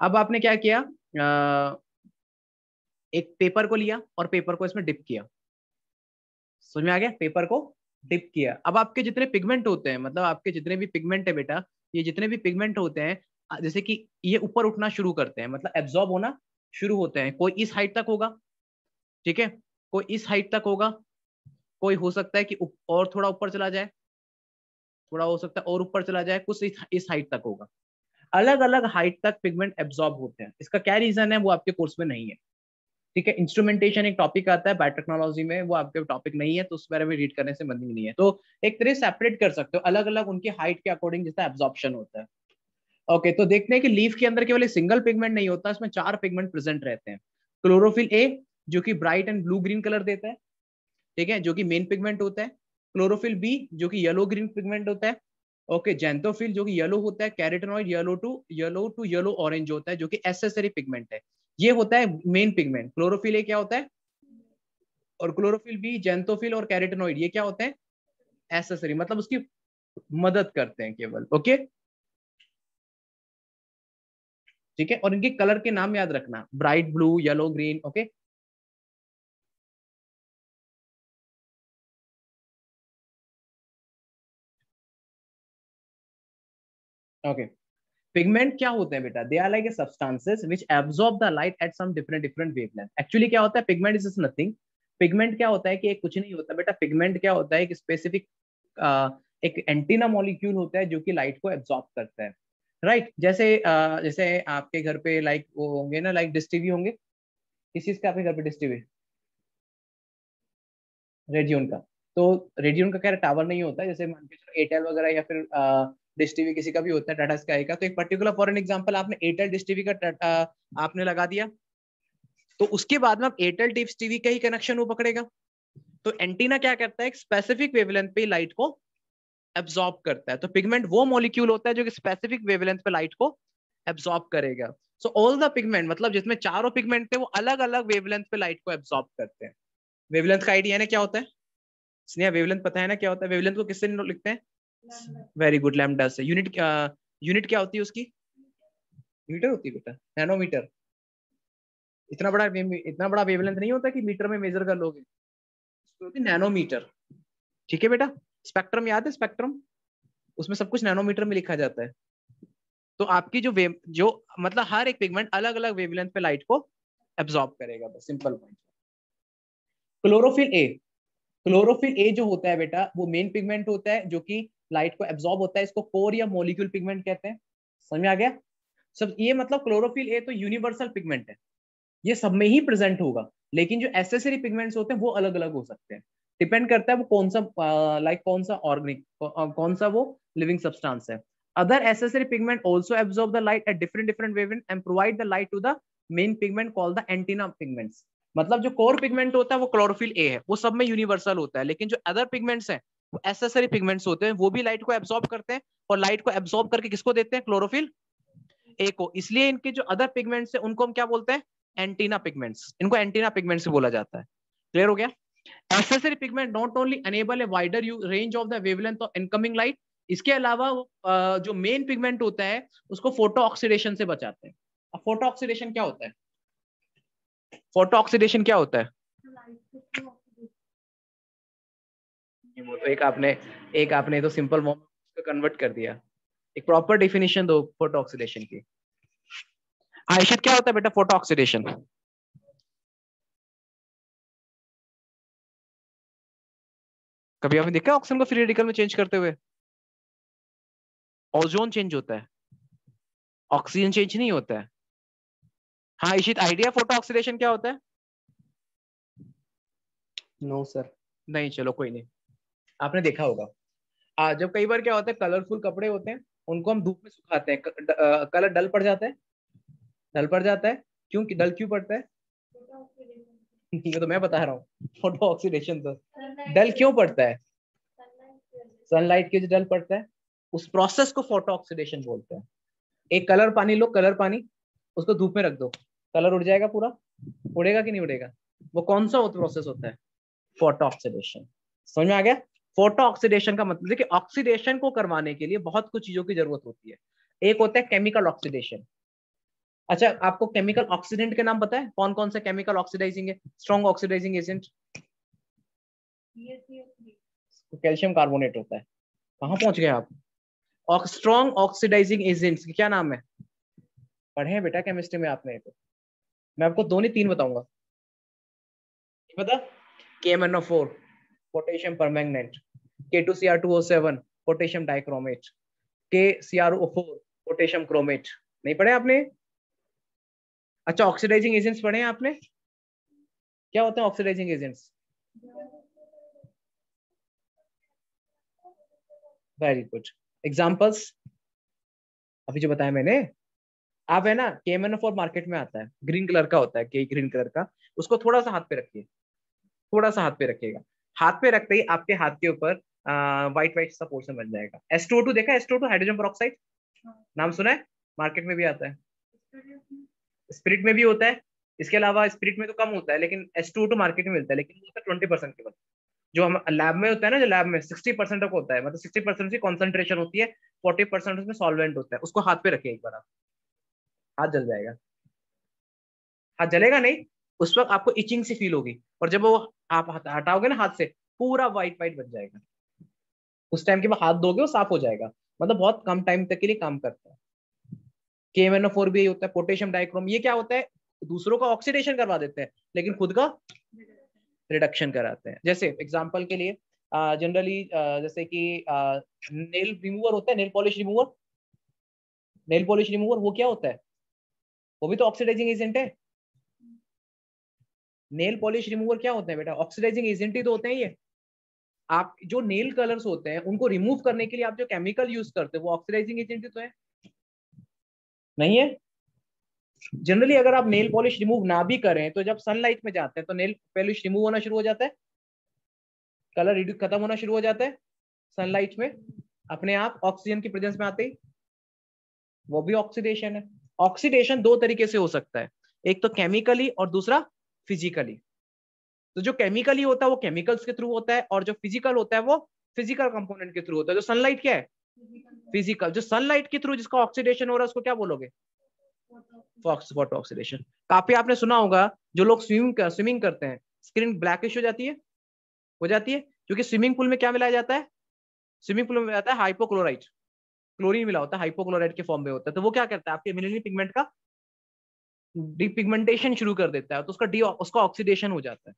अब आपने क्या किया? एक पेपर को लिया और पेपर को इसमें डिप किया। समझ में आ गया? पेपर को डिप किया। अब आपके जितने पिगमेंट होते हैं मतलब आपके जितने भी पिगमेंट है बेटा, ये जितने भी पिगमेंट होते हैं जैसे कि ये ऊपर उठना शुरू करते हैं मतलब एब्जॉर्ब होना शुरू होते हैं। कोई इस हाइट तक होगा, ठीक है? कोई इस हाइट तक होगा, कोई हो सकता है कि और थोड़ा ऊपर चला जाए, थोड़ा हो सकता है और ऊपर चला जाए, कुछ इस हाइट तक होगा। अलग अलग हाइट तक पिगमेंट एब्जॉर्ब होते हैं। इसका क्या रीजन है? वो आपके कोर्स में नहीं है। ठीक है इंस्ट्रूमेंटेशन एक टॉपिक आता है बायोटेक्नोलॉजी में वो आपके टॉपिक नहीं है तो उस बारे में रीड करने से मतलब नहीं है। तो एक तरह सेपरेट कर सकते हो अलग अलग उनकी हाइट के अकॉर्डिंग जिसका एब्जॉर्प्शन होता है। ओके okay, तो देखते हैं कि लीफ के अंदर केवल सिंगल पिगमेंट नहीं होता इसमें चार पिगमेंट प्रेजेंट रहते हैं। क्लोरोफिल ए जो कि bright and blue green colour देता है ठीक है जो कि मेन पिगमेंट होता है। क्लोरोफिल बी जो कि येलो ग्रीन पिगमेंट होता है। ओके जेंथोफिल जो कि येलो होता है carotenoid yellow to yellow to yellow orange होता है, जो कि एसेसरी पिगमेंट है। ये होता है मेन पिगमेंट क्लोरोफिल क्या होता है? और क्लोरोफिल बी जेंथोफिल और कैरेटनॉइड ये क्या होते हैं? एसेसरी मतलब उसकी मदद करते हैं केवल, ओके? ठीक है? और इनके कलर के नाम याद रखना। Bright blue yellow green okay? Okay pigment क्या होते हैं बेटा? They are like a substances which absorb the light at some different different wavelength actually क्या होता है? पिगमेंट इज़ नथिंग पिगमेंट क्या होता है कि एक कुछ नहीं होता बेटा? पिगमेंट क्या होता है? एक स्पेसिफिक एक एंटीना मॉलिक्यूल होता है जो कि लाइट को एब्जॉर्ब करता है. Right right? जैसे uh, जैसे आपके घर पे लाइक वो होंगे ना लाइक डिश टीवी होंगे? किस चीज़ का आपके घर पे डिश टीवी रेडियोन का. तो रेडियोन का क्या टावर नहीं होता जैसे मान के चलो एयरटेल वगैरह या फिर डिश टीवी किसी का भी होता है, टाटा स्काई का। तो एक पर्टिकुलर फॉर एन एग्ज़ाम्पल आपने एयरटेल डिश टीवी का आपने लगा दिया। तो उसके बाद में आप एयरटेल टिप्स टीवी का ही कनेक्शन वो पकड़ेगा। तो एंटीना क्या करता है, एक स्पेसिफिक वेवलेंथ पे लाइट को एब्जॉर्ब करता है। तो पिगमेंट वो मॉलिक्यूल होता है जो कि स्पेसिफिक वेवलेंथ पे लाइट को एब्जॉर्ब करेगा। सो ऑल द पिगमेंट मतलब जिसमें चारों पिगमेंट थे, वो अलग अलग वेवलेंथ पे लाइट को एब्जॉर्ब करते हैं। वेवलेंथ का आइडिया ना क्या होता है? स्नेहा वेवलेंथ पता है ना क्या होता है? वेवलेंथ को किससे लिखते हैं? वेरी गुड लैम्डा से। यूनिट यूनिट क्या होती है उसकी? मीटर होती है बेटा। नैनोमीटर इतना बड़ा इतना बड़ा वेवलेंथ नहीं होता कि मीटर में मेजर कर लोगे। नैनोमीटर ठीक है बेटा? स्पेक्ट्रम याद है? स्पेक्ट्रम उसमें सब कुछ नैनोमीटर में लिखा जाता है। तो आपकी जो वेव जो मतलब हर एक पिगमेंट अलग अलग वेवलेंथ पे लाइट को एब्जॉर्ब करेगा। बस simple point chlorophyll A chlorophyll A जो होता है बेटा, वो मेन पिगमेंट होता है जो कि लाइट को एब्जॉर्ब होता है, इसको कोर या मोलिक्यूल पिगमेंट कहते हैं। समझ में आ गया? सब ये मतलब क्लोरोफिल ए तो यूनिवर्सल पिगमेंट है। ये सब में ही प्रेजेंट होगा, लेकिन जो एसेसरी पिगमेंट्स होते हैं, वो अलग अलग हो सकते हैं। डिपेंड करता है वो कौन सा लाइक कौन सा ऑर्गेनिक कौन सा वो लिविंग सब्सटेंस है। Other accessory pigment also absorb the light at different different wavelength and provide the light to the main pigment called the antenna pigments मतलब जो कोर पिगमेंट होता है, वो क्लोरोफिल ए है। वो सब में यूनिवर्सल होता है, लेकिन जो अदर पिगमेंट्स हैं एसेसरी पिगमेंट्स होते हैं, वो भी लाइट को एब्सॉर्ब करते हैं और लाइट को एब्सॉर्ब करके किसको देते हैं? क्लोरोफिल ए को। इसलिए इनके जो अदर पिगमेंट्स है, उनको हम क्या बोलते हैं? एंटीना पिगमेंट्स इनको एंटीना पिगमेंट्स बोला जाता है। क्लियर हो गया? Accessory pigment not only enable a wider range of the wavelength of incoming light, इसके अलावा जो मेन पिगमेंट होता है, उसको फ़ोटो ऑक्सीडेशन से बचाते हैं। अब फ़ोटो ऑक्सीडेशन क्या होता है? फ़ोटो ऑक्सीडेशन क्या होता है? वो तो एक आपने एक आपने तो सिंपल फॉर्म कन्वर्ट कर दिया। एक प्रॉपर डेफिनेशन दो फ़ोटो ऑक्सीडेशन की। आयशत क्या होता है बेटा फ़ोटो ऑक्सीडेशन कभी आपने देखा ऑक्सीजन को फ्री रेडिकल में चेंज करते हुए? ओजोन चेंज होता है। ऑक्सीजन चेंज नहीं होता है। हाँ इशित आइडिया फ़ोटो ऑक्सीडेशन क्या होता है?
नो no, सर
नहीं चलो कोई नहीं। आपने देखा होगा। आ, जब कई बार क्या होता है कलरफुल कपड़े होते हैं उनको हम धूप में सुखाते हैं। कलर डल पड़ जाता है। डल पड़ जाता है। क्यों? डल क्यों पड़ता है? ये तो मैं बता रहा हूँ। फ़ोटो ऑक्सीडेशन तो। डल क्यों पड़ता है? सनलाइट के जो डल पड़ता है। उस प्रोसेस को फ़ोटो ऑक्सीडेशन बोलते हैं। एक कलर पानी लो कलर पानी उसको धूप में रख दो। कलर उड़ जाएगा पूरा। उड़ेगा कि नहीं उड़ेगा? वो कौन सा प्रोसेस होता है? फ़ोटो ऑक्सीडेशन समझ में आ गया? फ़ोटो ऑक्सीडेशन का मतलब देखिए, ऑक्सीडेशन को करवाने के लिए बहुत कुछ चीज़ों की ज़रूरत होती है। एक होता है केमिकल ऑक्सीडेशन। अच्छा आपको केमिकल ऑक्सीडेंट के नाम पता है? कौन कौन से केमिकल ऑक्सीडाइजिंग है? Strong oxidising agent? Calcium carbonate होता है। कहाँ पहुँच गए आप? स्ट्रॉन्ग ऑक्सीडाइजिंग एजेंट्स क्या नाम है? पढ़े बेटा केमिस्ट्री में आपने तो मैं आपको दो नहीं, तीन बताऊँगा। पता? K M N O four potassium permanganate. K two C R two O seven potassium dichromate K potassium chromate नहीं पढ़े आपने? अच्छा ऑक्सीडाइजिंग एजेंट्स पढ़े हैं आपने? क्या होते हैं oxidising agents very good examples अभी जो बताया मैंने। आप है ना केमन फोर मार्केट में आता है। ग्रीन कलर का होता है के ग्रीन कलर का। उसको थोड़ा सा हाथ पे रखिए। थोड़ा सा हाथ पे रखिएगा। हाथ पे रखते ही आपके हाथ के ऊपर व्हाइट व्हाइट सा पोर्शन बन जाएगा। एस टू देखा एस टू हाइड्रोजन पेरोक्साइड नाम सुना है? मार्केट में भी आता है। स्पिरिट में भी। होता है। इसके अलावा स्पिरिट में तो कम होता है लेकिन एस टू मार्केट में मिलता है लेकिन ट्वेंटी परसेंट केवल जो हम लैब में होता है ना जो लैब में सिक्सटी परसेंट तक होता है मतलब सिक्सटी परसेंट की कॉन्सेंट्रेशन होती है फोर्टी परसेंट उसमें सॉल्वेंट होता है। उसको हाथ पे रखिए एक बार आप। हाथ जल जाएगा। हाथ जलेगा नहीं? उस वक्त आपको इचिंग सी फील होगी। और जब वो आप हटाओगे ना हाथ से, पूरा व्हाइट व्हाइट बन जाएगा। उस टाइम के बाद हाथ धोगे, वो साफ़ हो जाएगा। मतलब बहुत कम टाइम तक के लिए काम करता है। के भी होता है पोटेशियम डाइक्रोम ये क्या होता है? दूसरों का ऑक्सीडेशन करवा देते हैं, लेकिन खुद का रिडक्शन कराते हैं। जैसे एग्ज़ाम्पल के लिए जनरली जैसे कि नेल रिमूवर होता है nail polish remover nail polish remover वो क्या होता है? वो भी तो ऑक्सीडाइजिंग एजेंट है। नेल पॉलिश रिमूवर क्या होता है बेटा? ऑक्सीडाइजिंग एजेंट ही तो होते हैं ये। आप जो नेल कलर्स होते हैं, उनको रिमूव करने के लिए आप जो केमिकल यूज़ करते हैं, वो ऑक्सीडाइजिंग एजेंट ही तो है। नहीं है? जनरली अगर आप नेल पॉलिश रिमूव ना भी करें तो जब सनलाइट में जाते हैं तो नेल पॉलिश रिमूव होना शुरू हो जाता है। कलर रिड्यूस खत्म होना शुरू हो जाता है सनलाइट में। अपने आप ऑक्सीजन की प्रेजेंस में आते ही। वो भी ऑक्सीडेशन है। ऑक्सीडेशन दो तरीके से हो सकता है। एक तो केमिकली और दूसरा फिजिकली तो जो केमिकली होता है वो केमिकल्स के थ्रू होता है और जो फ़िज़िकल होता है वो फ़िज़िकल कंपोनेंट के थ्रू होता है। जो सनलाइट क्या है? फ़िज़िकल जो सनलाइट के थ्रू जिसका ऑक्सीडेशन हो रहा है उसको क्या बोलोगे? फ़ोटो ऑक्सीडेशन काफ़ी आपने सुना होगा जो लोग स्विमिंग कर, स्विमिंग करते हैं स्क्रीन ब्लैकिश हो जाती है? हो जाती है? क्योंकि स्विमिंग पूल में क्या मिलाया जाता है? स्विमिंग पूल में जाता है हाइपोक्लोराइड क्लोरीन मिला होता है हाइपोक्लोराइड के फॉर्म में होता है। तो वो क्या करता है? आपके मिनरल पिगमेंट का डिपिगमेंटेशन शुरू कर देता है तो उसका डी उसका ऑक्सीडेशन हो जाता है।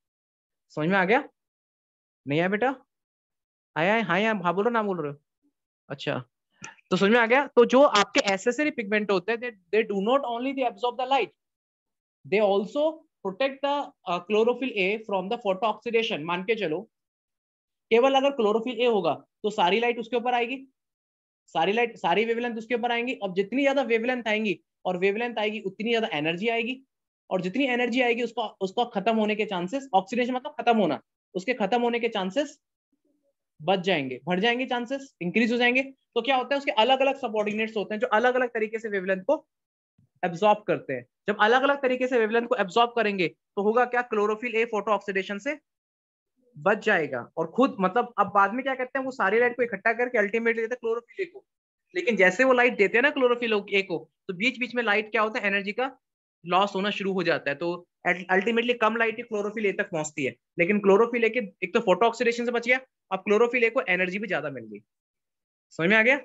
समझ में आ गया? नहीं आया बेटा? आया है? हाँ हाँ बोल रहे ना, बोल रहे हो। अच्छा। तो समझ में आ गया? तो जो आपके एसेसरी पिगमेंट होते हैं they do not only they absorb the light they also protect the chlorophyll A from the photo oxidation मान के चलो, केवल अगर क्लोरोफिल ए होगा तो सारी लाइट उसके ऊपर आएगी। सारी लाइट सारी वेवलेंथ उसके ऊपर आएँगी अब जितनी ज़्यादा वेवलेंथ आएँगी और वेवलेंथ आएगी, उतनी ज़्यादा एनर्जी आएगी और जितनी एनर्जी आएगी, उसका उसका खत्म होने के चांसेस ऑक्सीडेशन मतलब खत्म होना, उसके खत्म होने के चांसेस बच जाएँगे, बढ़ जाएँगे चांसेस इंक्रीज हो जाएँगे। तो क्या होता है, उसके अलग अलग सबॉर्डिनेट्स होते हैं जो अलग अलग तरीके से वेवलेंथ को एब्जॉर्ब करते हैं। जब अलग अलग तरीके से वेवलेंथ को एब्जॉर्ब करेंगे तो होगा क्या क्लोरोफिल ए फ़ोटो ऑक्सीडेशन से बच जाएगा। और खुद मतलब अब बाद में क्या कहते हैं, वो सारी लाइट को इकट्ठा करके अल्टीमेटली देते क्लोरोफिल ए को। लेकिन जैसे वो लाइट देते हैं ना क्लोरोफिल ए को तो बीच बीच में लाइट क्या होता है? एनर्जी का लॉस होना शुरू हो जाता है। तो अल्टीमेटली कम लाइट क्लोरोफिल ए तक पहुँचती है। लेकिन क्लोरोफिल ए के एक तो फ़ोटो ऑक्सीडेशन से बच गया अब क्लोरोफिल ए को एनर्जी भी ज़्यादा मिल गई। समझ में आ गया?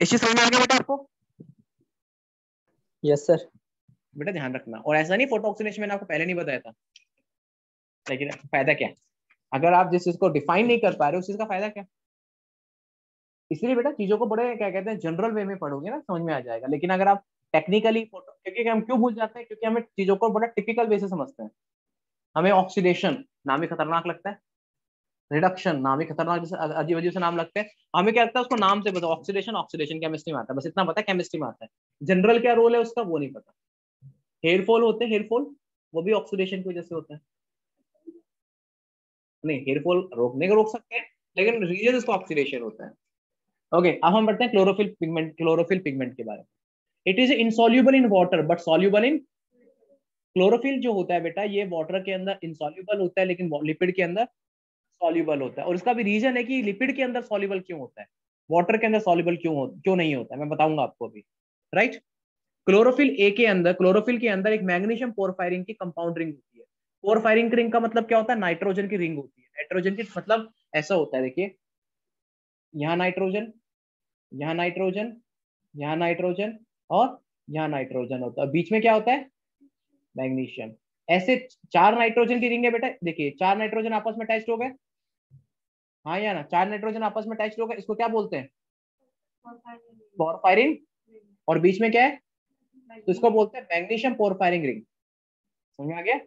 इस चीज़ समझ में आ गया बेटा आपको?
यस सर
बेटा ध्यान रखना। और ऐसा नहीं फ़ोटो ऑक्सीडेशन मैंने आपको पहले नहीं बताया था। लेकिन फ़ायदा क्या? अगर आप जिस चीज़ को डिफाइन नहीं कर पा रहे उस चीज़ का फ़ायदा क्या? इसलिए बेटा चीज़ों को बड़े, क्या कहते हैं जनरल वे में पढ़ोगे ना, समझ में आ जाएगा। लेकिन अगर आप टेक्निकली फ़ोटो क्योंकि हम क्यों भूल जाते हैं? क्योंकि हमें चीज़ों को बड़ा टिपिकल वे से समझते हैं। हमें ऑक्सीडेशन नाम ही खतरनाक लगता है। रिडक्शन नाम ही खतरनाक, जैसे अजीब अजीब से नाम लगते हैं। हमें क्या लगता है, उसको नाम से पता ऑक्सीडेशन ऑक्सीडेशन केमिस्ट्री में आता है। बस इतना पता है केमिस्ट्री में आता है। जनरल क्या रोल है उसका, वो नहीं पता। हेयर फॉल होते हैं हेयर फॉल वो भी ऑक्सीडेशन की वजह से होता है। नहीं हेयर फॉल रोकने को रोक सकते हैं, लेकिन रीजन उसका ऑक्सीडेशन होता है। ओके okay, अब हम बढ़ते हैं क्लोरोफिल पिगमेंट क्लोरोफिल पिगमेंट के बारे में। It is insoluble in water but soluble in chlorophyll जो होता है बेटा ये वाटर के अंदर इनसॉल्यूबल होता है लेकिन लिपिड के अंदर सॉल्यूबल होता है। और इसका भी रीजन है कि लिपिड के अंदर सॉल्यूबल क्यों होता है? वाटर के अंदर सॉल्यूबल क्यों क्यों नहीं होता है? मैं बताऊँगा आपको अभी। राइट क्लोरोफिल ए के अंदर क्लोरोफिल के अंदर एक मैग्नीशियम पोरफायरिंग की कंपाउंड रिंग होती है। पोरफायरिंग रिंग का मतलब क्या होता है? नाइट्रोजन की रिंग होती है। नाइट्रोजन की मतलब ऐसा होता है देखिए। यहाँ नाइट्रोजन यहाँ नाइट्रोजन यहाँ नाइट्रोजन और यहाँ नाइट्रोजन होता है। बीच में क्या होता है? मैग्नीशियम। ऐसे चार नाइट्रोजन की रिंग है बेटा, देखिए, चार नाइट्रोजन आपस में अटैच हो गए। हाँ या ना? चार नाइट्रोजन आपस में अटैच हो गए, इसको क्या बोलते हैं? पोरफायरिंग और बीच में क्या है? तो इसको बोलते हैं मैग्नीशियम पोरफायरिंग रिंग समझ आ गया?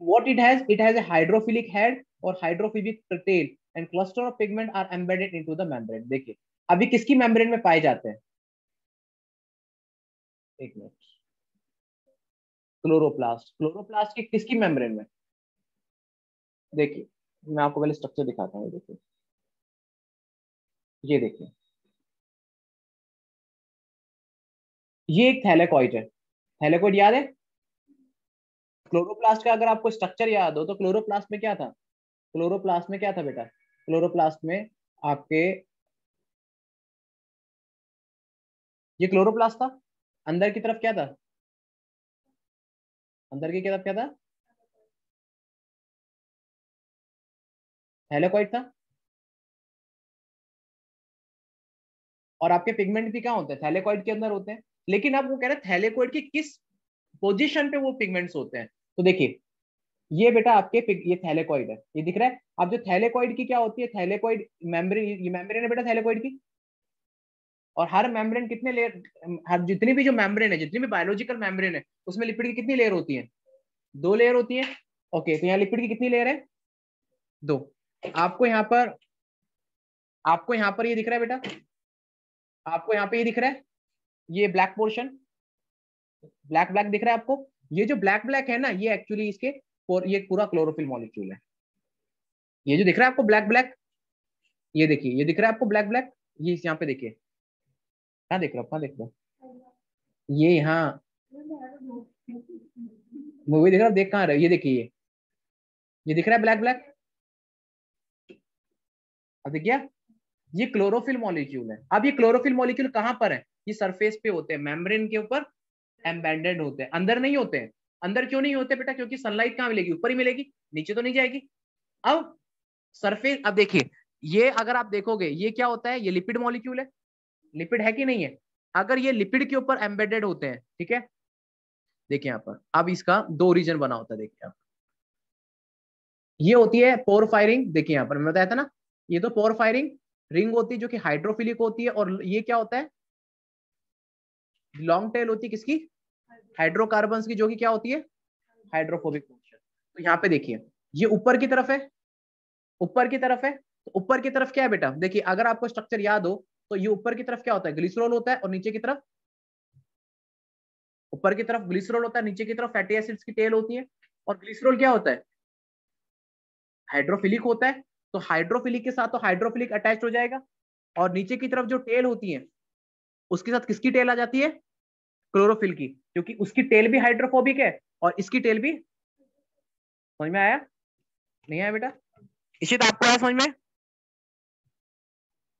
What it has? It has a hydrophilic head or hydrophobic tail and cluster of pigment are embedded into the membrane. देखिए, अभी किसकी मेम्ब्रेन में पाए जाते हैं? एक मिनट क्लोरोप्लास्ट क्लोरोप्लास्ट की किसकी मेम्ब्रेन में? देखिए, मैं आपको पहले स्ट्रक्चर दिखाता हूँ, देखिए। ये देखिए। ये एक थैलेकॉइड है। थैलेकॉइड याद है? क्लोरोप्लास्ट का अगर आपको स्ट्रक्चर याद हो तो क्लोरोप्लास्ट में क्या था? क्लोरोप्लास्ट में क्या था बेटा? क्लोरोप्लास्ट में आपके, ये क्लोरोप्लास्ट था? अंदर की तरफ़ क्या था? अंदर की तरफ़ क्या था? थैलेकॉइड था? और आपके पिगमेंट भी क्या होते हैं? थैलेकॉइड के अंदर होते हैं। लेकिन आप वो कह रहे हैं, थैलेकॉइड की किस पोजीशन पे वो पिगमेंट्स होते हैं? तो देखिए ये बेटा आपके ये थैलेकॉइड है। ये दिख रहा है? अब जो थैलेकॉइड की क्या होती है? थैलेकॉइड मेम्ब्रेन ये मेम्ब्रेन है बेटा थैलेकॉइड की? और हर मेम्ब्रेन कितने लेयर हर जितनी भी जो मेम्ब्रेन है, जितनी भी बायोलॉजिकल मेम्ब्रेन है, उसमें लिपिड की कितनी लेयर होती है? दो लेयर होती है। ओके तो यहाँ लिपिड की कितनी लेयर है? दो। आपको यहाँ पर, आपको यहाँ पर ये दिख रहा है बेटा? आपको यहाँ पे ये दिख रहा है? ये ब्लैक पोर्शन ब्लैक ब्लैक दिख रहा है आपको? ये जो ब्लैक ब्लैक है ना, ये एक्चुअली इसके ये पूरा क्लोरोफिल मॉलिक्यूल है। ये जो दिख रहा है आपको ब्लैक ब्लैक ये देखिए, ये दिख रहा है आपको ब्लैक ब्लैक ये यहाँ पे देखिए। कहाँ देख रहा हूँ देख रहा हूँ? ये यहाँ। मूवी देख रहा देख कहाँ रहे ये देखिए, ये। ये दिख रहा है ब्लैक ब्लैक अब देखिए ये क्लोरोफिल मॉलिक्यूल है। अब ये क्लोरोफिल मॉलिक्यूल कहाँ पर है? ये सरफेस पे होते हैं मेम्ब्रेन के ऊपर एम्बेडेड होते हैं। अंदर नहीं होते हैं। अंदर क्यों नहीं होते बेटा? क्योंकि सनलाइट कहाँ मिलेगी? ऊपर ही मिलेगी, नीचे तो नहीं जाएगी। अब सरफेस अब देखिए, ये अगर आप देखोगे, ये क्या होता है? ये लिपिड मॉलिक्यूल है। लिपिड है कि नहीं है? अगर ये लिपिड के ऊपर एम्बेडेड होते हैं, ठीक है? देखिए यहाँ पर, अब इसका दो रीजन बना होता है, देखिए आप ये होती है पोर फायरिंग देखिए यहाँ पर, मैं बताया था ना? ये तो पोर फायरिंग रिंग होती है जो कि हाइड्रोफिलिक होती है, और ये क्या होता है? लॉन्ग टेल होती है किसकी? हाइड्रोकार्बन की जो कि क्या होती है? हाइड्रोफोबिक पोर्शन तो यहाँ पे देखिए, ये ऊपर की तरफ़ है, ऊपर की तरफ़ है तो ऊपर की तरफ़ क्या है बेटा? देखिए, अगर आपको स्ट्रक्चर याद हो तो ये ऊपर की तरफ़ क्या होता है? ग्लिसरॉल होता है और नीचे की तरफ़, ऊपर की तरफ़ ग्लिसरॉल होता है, नीचे की तरफ़ फैटी एसिड्स की टेल होती है। और ग्लिसरॉल क्या होता है? हाइड्रोफिलिक होता है। तो हाइड्रोफिलिक के साथ तो हाइड्रोफिलिक अटैच हो जाएगा। और नीचे की तरफ़ जो टेल होती है, उसके साथ किसकी टेल आ जाती है? क्लोरोफिल की क्योंकि उसकी टेल भी हाइड्रोफोबिक है और इसकी टेल भी समझ में आया? नहीं आया बेटा? इसी तो आपको आया समझ में?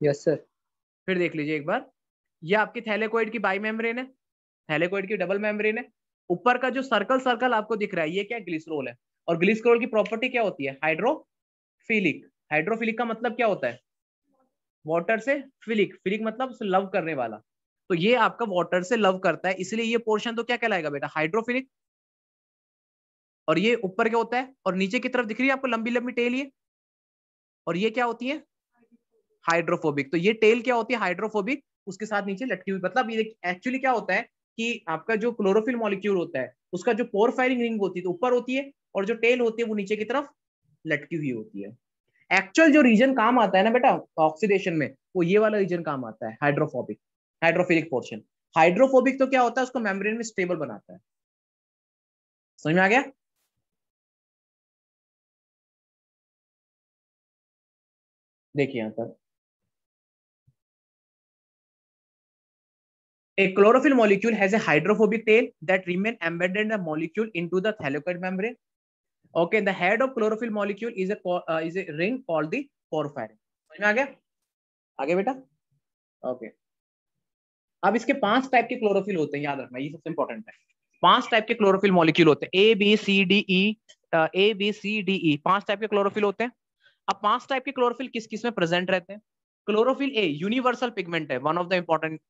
यस सर
फिर देख लीजिए एक बार। ये आपकी थैलेकोइड की बाई मेम्ब्रेन है। थैलेकोइड की डबल मेम्ब्रेन है। ऊपर का जो सर्कल सर्कल आपको दिख रहा है ये क्या ग्लिसरोल है? और ग्लिसरोल की प्रॉपर्टी क्या होती है? हाइड्रोफिलिक हाइड्रोफिलिक का मतलब क्या होता है? वाटर से फिलिक फिलिक मतलब लव करने वाला। तो ये आपका वाटर से लव करता है। इसलिए ये पोर्शन तो क्या कहलाएगा बेटा? हाइड्रोफिलिक और ये ऊपर क्या होता है? और नीचे की तरफ़ दिख रही है आपको लंबी लंबी टेल ये? और ये क्या होती है? हाइड्रोफोबिक तो ये टेल क्या होती है? हाइड्रोफोबिक उसके साथ नीचे लटकी हुई। मतलब ये एक्चुअली क्या होता है कि आपका जो क्लोरोफिल मॉलिक्यूल होता है, उसका जो पोर फायरिंग रिंग होती है तो ऊपर होती है और जो टेल होती है, वो नीचे की तरफ़ लटकी हुई होती है। एक्चुअल जो रीजन काम आता है ना बेटा ऑक्सीडेशन में, वो ये वाला रीजन काम आता है हाइड्रोफोबिक हाइड्रोफिलिक पोर्शन हाइड्रोफोबिक तो क्या होता है उसको मेम्ब्रेन में स्टेबल बनाता है समझ में आ गया देखिए यहाँ पर A chlorophyll molecule has a hydrophobic tail that remain embedded in the molecule into the thylakoid membrane. Okay, the head of chlorophyll molecule is a uh, is a ring called the porphyrin. समझ में आ गया आगे बेटा okay. अब इसके पाँच टाइप के क्लोरोफिल होते हैं, याद रखना, ये सबसे इंपॉर्टेंट है। पाँच टाइप के क्लोरोफिल मॉलिक्यूल होते हैं A B C D E A B C D E पाँच टाइप के क्लोरोफिल होते हैं। अब पाँच टाइप के क्लोरोफिल किस किसमें प्रेजेंट रहते हैं? क्लोरोफिल ए यूनिवर्सल पिगमेंट है one of the important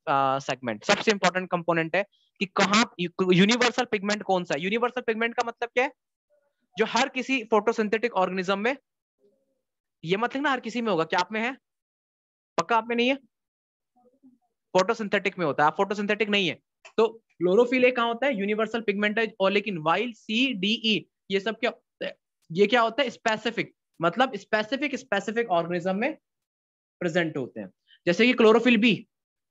segment सबसे इंपॉर्टेंट कंपोनेंट है कि कहा यूनिवर्सल पिगमेंट कौन सा यूनिवर्सल पिगमेंट का मतलब क्या है? जो हर किसी फोटोसिंथेटिक ऑर्गेनिज्म में, ये मतलब ना हर किसी में होगा, क्या आप में है? पक्का आप में नहीं है? फोटोसिंथेटिक में होता है। आप फोटोसिंथेटिक नहीं है। तो क्लोरोफिल ए कहाँ होता है? यूनिवर्सल पिगमेंट है और लेकिन वाइल सी डी ई ये सब क्या होता है ये क्या होता है? स्पेसिफिक मतलब स्पेसिफिक स्पेसिफिक ऑर्गेनिज्म में प्रेजेंट होते हैं। जैसे कि क्लोरोफिल बी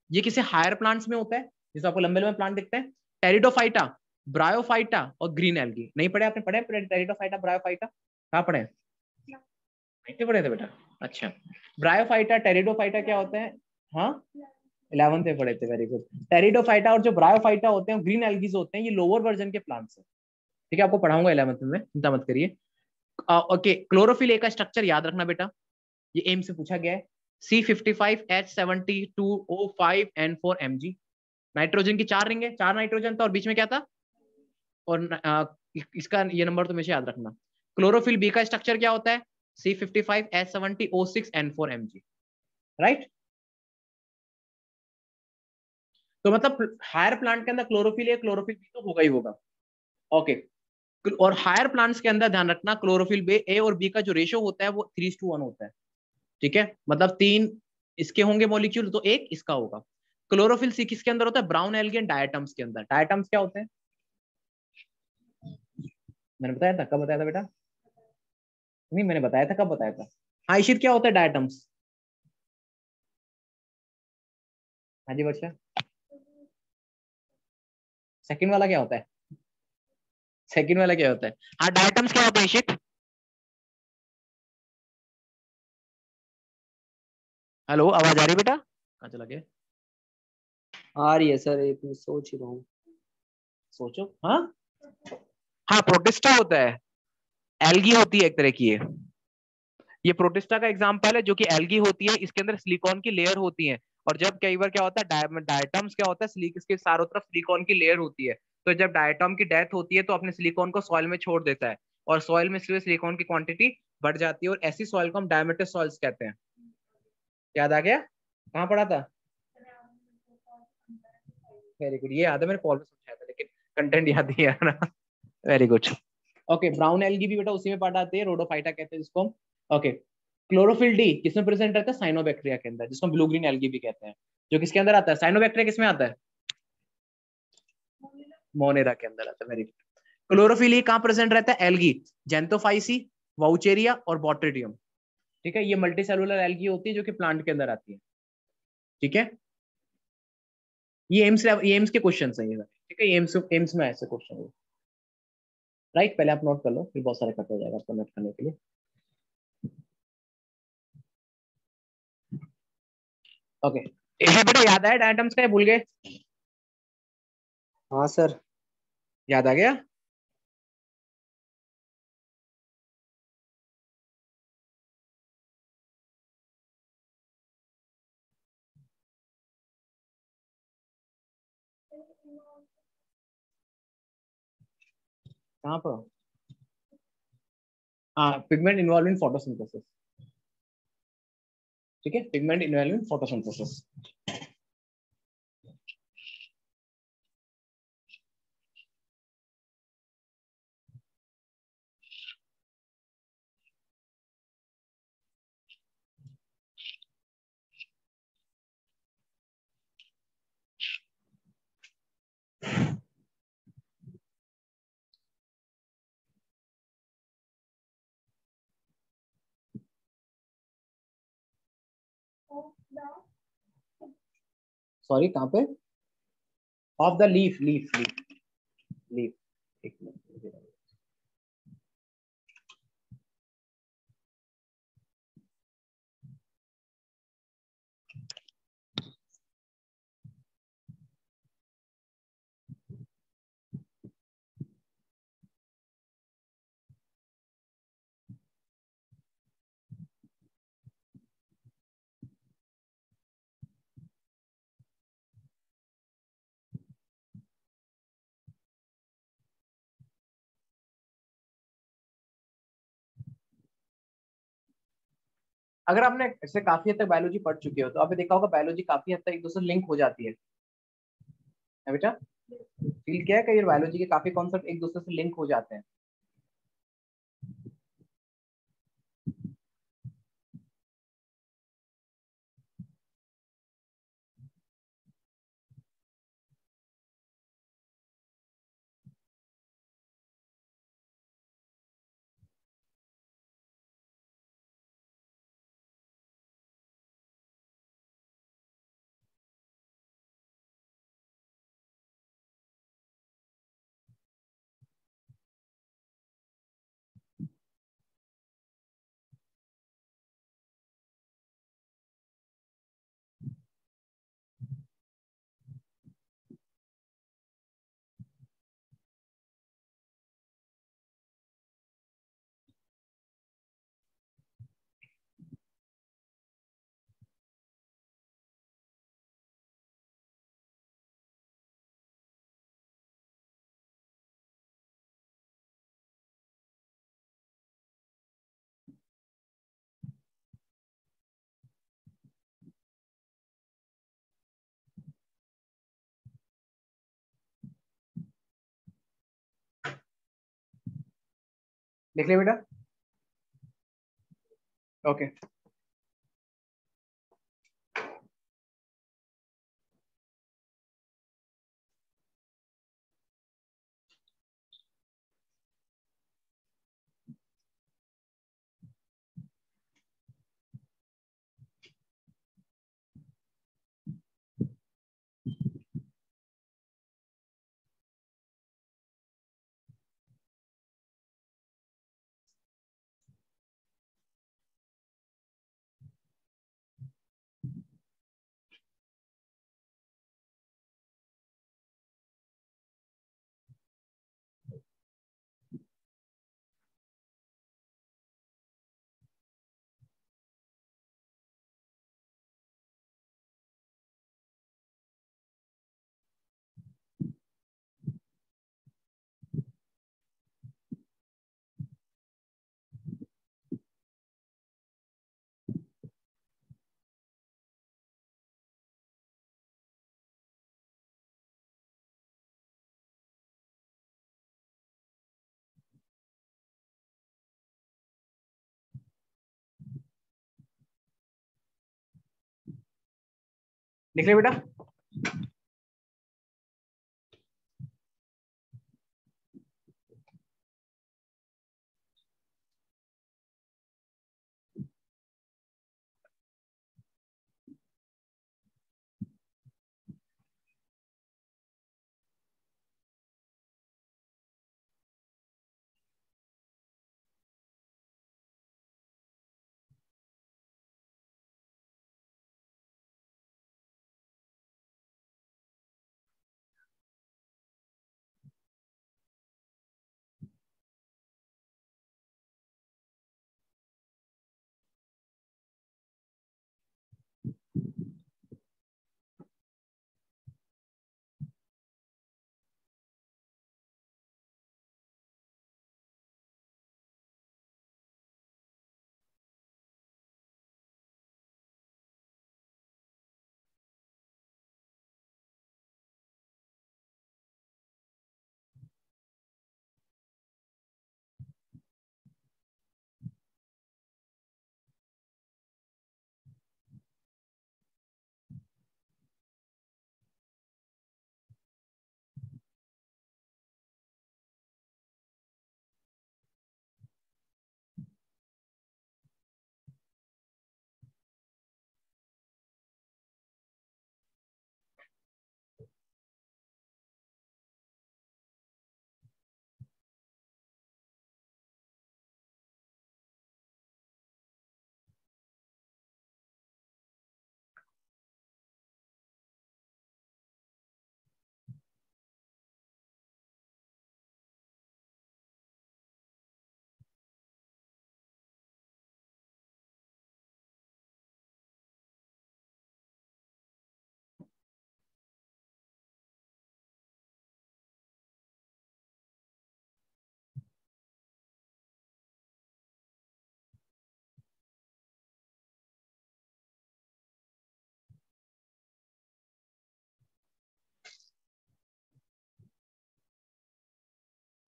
ये किसी हायर प्लांट्स में होता है? जैसे आपको लंबे लंबे प्लांट दिखते हैं। टेरिडोफाइटा ब्रायोफाइटा और ग्रीन एल्गी नहीं पढ़े आपने? पढ़े टेरिडोफाइटा ब्रायोफाइटा कहाँ पढ़े नहीं पढ़े थे बेटा? अच्छा। ब्रायोफाइटा टेरिडोफाइटा क्या होते हैं? हाँ? इलेवंथ में पढ़े थे वेरी गुड टेरिडोफाइटा और जो ब्रायोफाइटा होते हैं ग्रीन एल्गीज होते हैं ये लोअर वर्जन के प्लांट्स है। ठीक है आपको पढ़ाऊँगा इलेवंथ में चिंता मत करिए। ओके क्लोरोफिल ए का स्ट्रक्चर याद रखना बेटा। ये एम से पूछा गया है। C fifty five H seventy two O five N four M G nitrogen की चार रिंग है चार नाइट्रोजन था और बीच में क्या था? और आ, इसका ये नंबर तो मुझे याद रखना। क्लोरोफिल बी का स्ट्रक्चर क्या होता है? C fifty five H seventy O six N four M G right तो मतलब हायर प्लांट के अंदर क्लोरोफिल ए क्लोरोफिल बी तो होगा ही होगा। ओके और हायर प्लांट्स के अंदर ध्यान रखना क्लोरोफिल बे ए और बी का जो रेशो होता है वो थ्री टू वन होता है। ठीक है? मतलब तीन इसके होंगे मॉलिक्यूल तो एक इसका होगा। क्लोरोफिल सी किसके अंदर होता है? ब्राउन एल्गियन डायटम्स के अंदर। डायटम्स क्या होते हैं? मैंने बताया था? कब बताया था बेटा? नहीं, मैंने बताया था, कब बताया था? हाँ क्या होता है? डायटम्स हाँ जी वर्षा सेकंड वाला क्या होता है? सेकंड वाला क्या होता है? हाँ डायटम्स क्या होता है इशित हेलो आवाज़ आ रही बेटा? कहाँ चला गया?
आ रही है सर एक मैं सोच ही रहा हूँ।
सोचो। हाँ? हाँ प्रोटिस्टा होता है। एल्गी होती है एक तरह की ये। ये प्रोटिस्टा का एग्ज़ाम्पल है जो कि एल्गी होती है इसके अंदर सिलिकॉन की लेयर होती है। और जब कई बार क्या होता है डायटम्स क्या होता है इसके चारों तरफ़ सिलिकॉन की लेयर होती है। तो जब डायटम की डेथ होती है तो अपने सिलिकॉन को सॉइल में छोड़ देता है और सॉइल में सिलिकॉन की क्वांटिटी बढ़ जाती है और ऐसी सॉइल को हम डायमेटर सॉइल्स कहते हैं। याद आ गया? कहाँ पढ़ा था? वेरी गुड ये याद है, मैंने कॉल में समझाया था, लेकिन कंटेंट याद नहीं आ रहा। Very good okay brown algae भी बेटा उसी में आते हैं रोडोफाइटा कहते हैं जिसको ओके क्लोरोफिल डी किसमें प्रेजेंट रहता है? साइनोबैक्टीरिया के अंदर, जिसको ब्लू ग्रीन एल्गी भी कहते हैं, जो किसके अंदर आता है? साइनोबैक्टीरिया किसमें आता है? मोनेरा के अंदर आता है वेरी गुड क्लोरोफिल कहाँ प्रेजेंट रहता है? एल्गी जेंथोफाइसी वाउचेरिया और बॉट्रिडियम ठीक है, ये मल्टी सेलुलर एल्गी होती है जो कि प्लांट के अंदर आती है। ठीक है? ये एम्स एम्स के क्वेश्चन है ये ठीक है एम्स एम्स में ऐसे क्वेश्चन है राइट पहले आप नोट कर लो, फिर बहुत सारे कट हो जाएगा आपको नोट करने के लिए। ओके. बेटा याद आया डायटम्स का भूल गए।
हाँ सर।
याद आ गया? कहाँ पर? हाँ पिगमेंट इन्वॉल्व इन फोटोसिंथेसिस ठीक है? Pigment involve in photosynthesis sorry कहाँ पे? Of the leaf leaf leaf leaf एक मिनट अगर आपने इससे काफ़ी हद तक बायोलॉजी पढ़ चुके हो तो आपने देखा होगा बायोलॉजी काफ़ी हद तक एक दूसरे लिंक हो जाती है। बेटा? फील क्या है कई बायोलॉजी के काफ़ी कॉन्सेप्ट एक दूसरे से लिंक हो जाते हैं। लिख लिया बेटा ओके okay. लिख ले बेटा।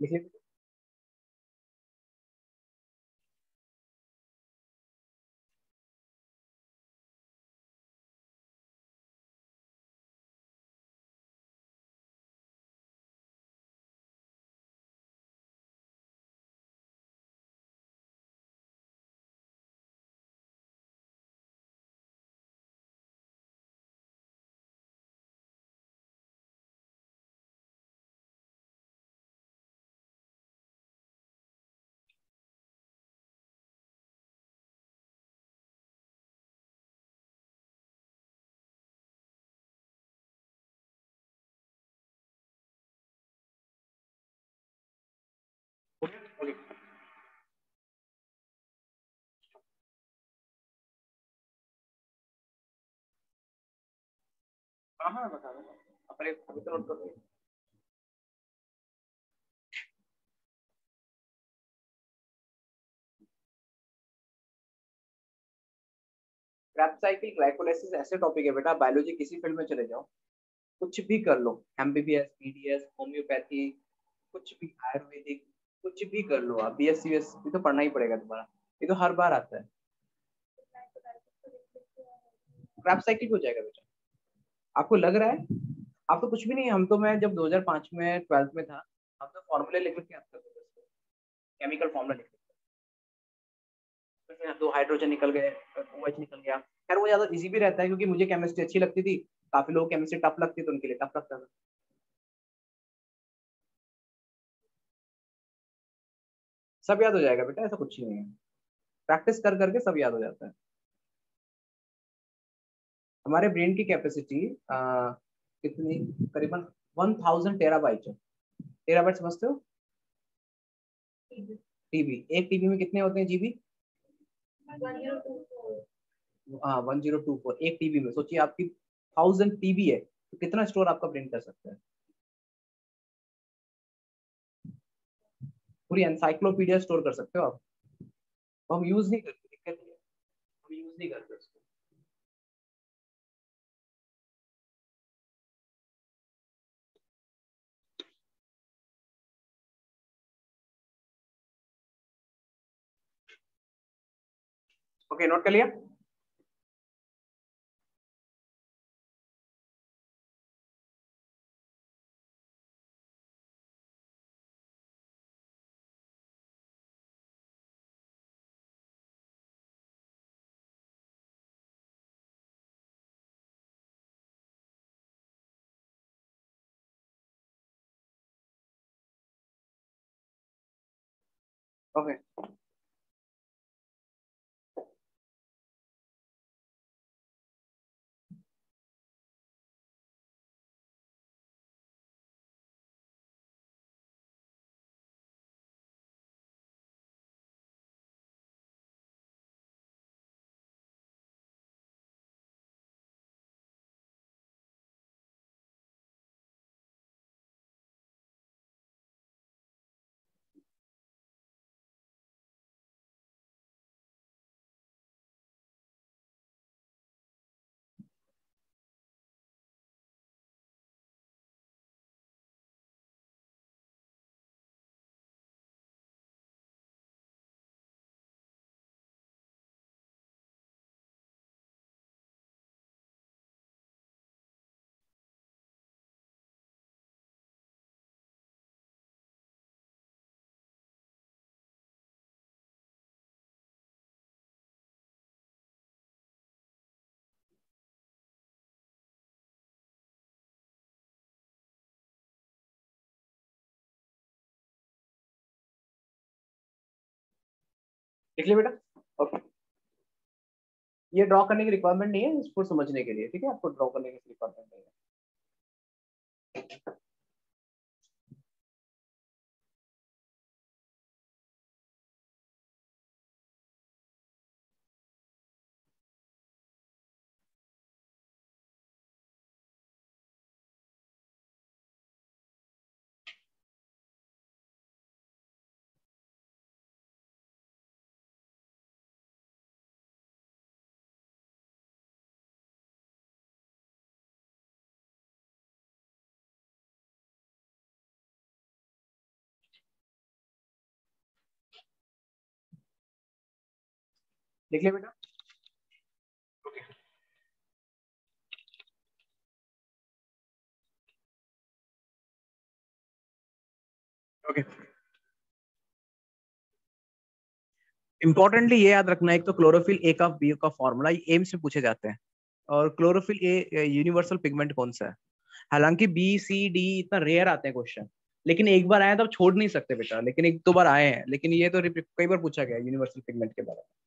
लिख ग्लाइकोलाइसिस ऐसे टॉपिक है बेटा बायोलॉजी किसी फ़ील्ड में चले जाओ, कुछ भी कर लो एमबीबीएस बीडीएस होम्योपैथी कुछ भी, आयुर्वेदिक कुछ भी कर लो आप बी एस सी एस तो पढ़ना ही पड़ेगा तुम्हारा। ये तो हर बार आता है। क्रैप साइकिल हो जाएगा बेटा। आपको लग रहा है? आप तो कुछ भी नहीं, हम तो मैं जब 2005 में ट्वेल्थ में था, हम तो फॉर्मूले लिख के आता केमिकल फॉर्मूला लिख दो हाइड्रोजन निकल गए OH निकल गया। खैर, वो ज़्यादा इजी भी रहता है क्योंकि मुझे केमिस्ट्री अच्छी लगती थी। काफ़ी लोग केमिस्ट्री टफ लगती तो उनके लिए टफ लगता था। सब याद हो जाएगा बेटा, ऐसा कुछ ही नहीं है। प्रैक्टिस कर करके सब याद हो जाता है। हमारे ब्रेन की कैपेसिटी कितनी? करीबन वन थाउज़ेंड टेराबाइट है। टेराबाइट समझते हो? टीबी एक टीबी में कितने होते हैं जीबी हाँ वन ज़ीरो टू फोर एक टीबी में। सोचिए, आपकी थाउज़ेंड टीबी है तो कितना स्टोर आपका ब्रेन कर सकता है? पूरी एनसाइक्लोपीडिया स्टोर कर सकते हो आप। तो हम यूज़ नहीं करते, दिक्कत है। हम यूज़ नहीं करते उसको। ओके नोट कर लिया? ओके लिख लिया बेटा। ओके ये ड्रॉ करने की रिक्वायरमेंट नहीं है इसको समझने के लिए, ठीक है? आपको ड्रॉ करने की रिक्वायरमेंट नहीं है। लिख लिया बेटा। ओके इंपॉर्टेंटली ये याद रखना, एक तो क्लोरोफिल ए का बी का फॉर्मूला एम्स में पूछे जाते हैं। और क्लोरोफिल ए यूनिवर्सल पिगमेंट कौन सा है? हालाँकि बी सी डी इतना रेयर आते हैं क्वेश्चन लेकिन एक बार आए तो आप छोड़ नहीं सकते बेटा। लेकिन एक दो बार आए हैं। लेकिन ये तो कई बार पूछा गया यूनिवर्सल पिगमेंट के बारे में।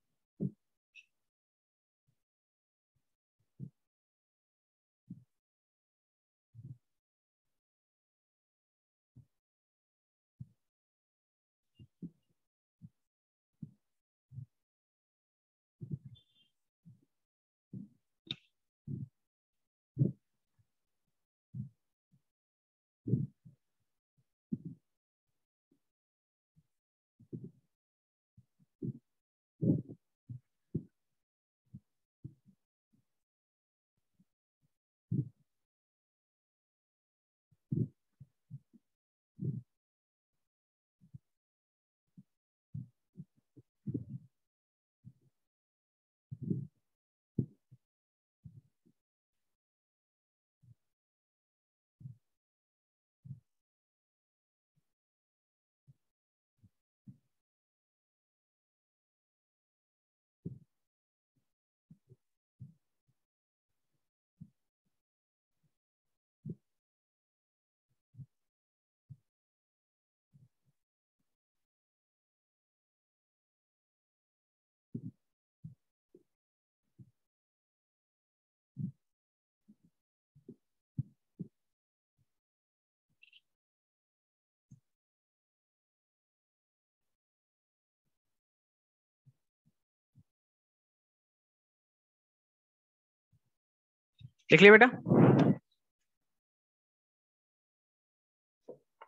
लिख लिया बेटा।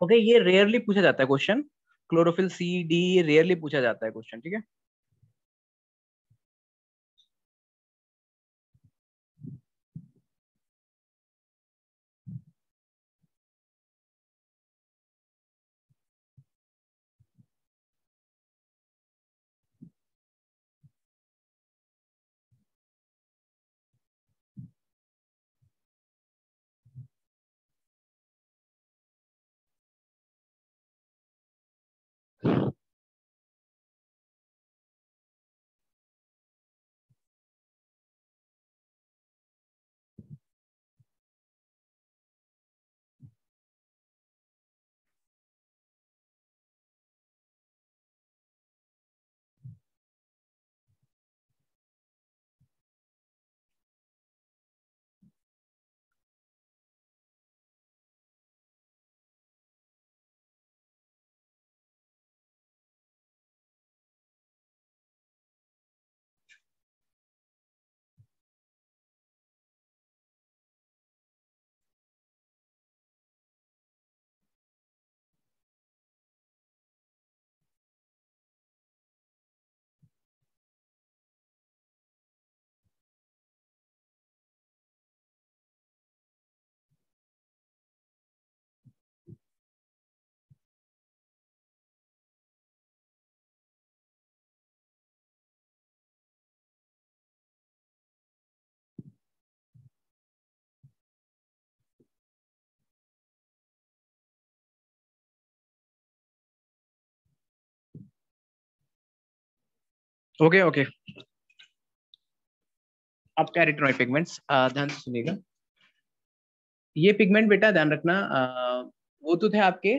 ओके ये रेयरली पूछा जाता है question chlorophyll C D rarely पूछा जाता है क्वेश्चन ठीक है? ओके ओके अब कैरेटिनॉइड पिगमेंट्स ध्यान से सुनिएगा। ये पिगमेंट बेटा, ध्यान रखना वो तो थे आपके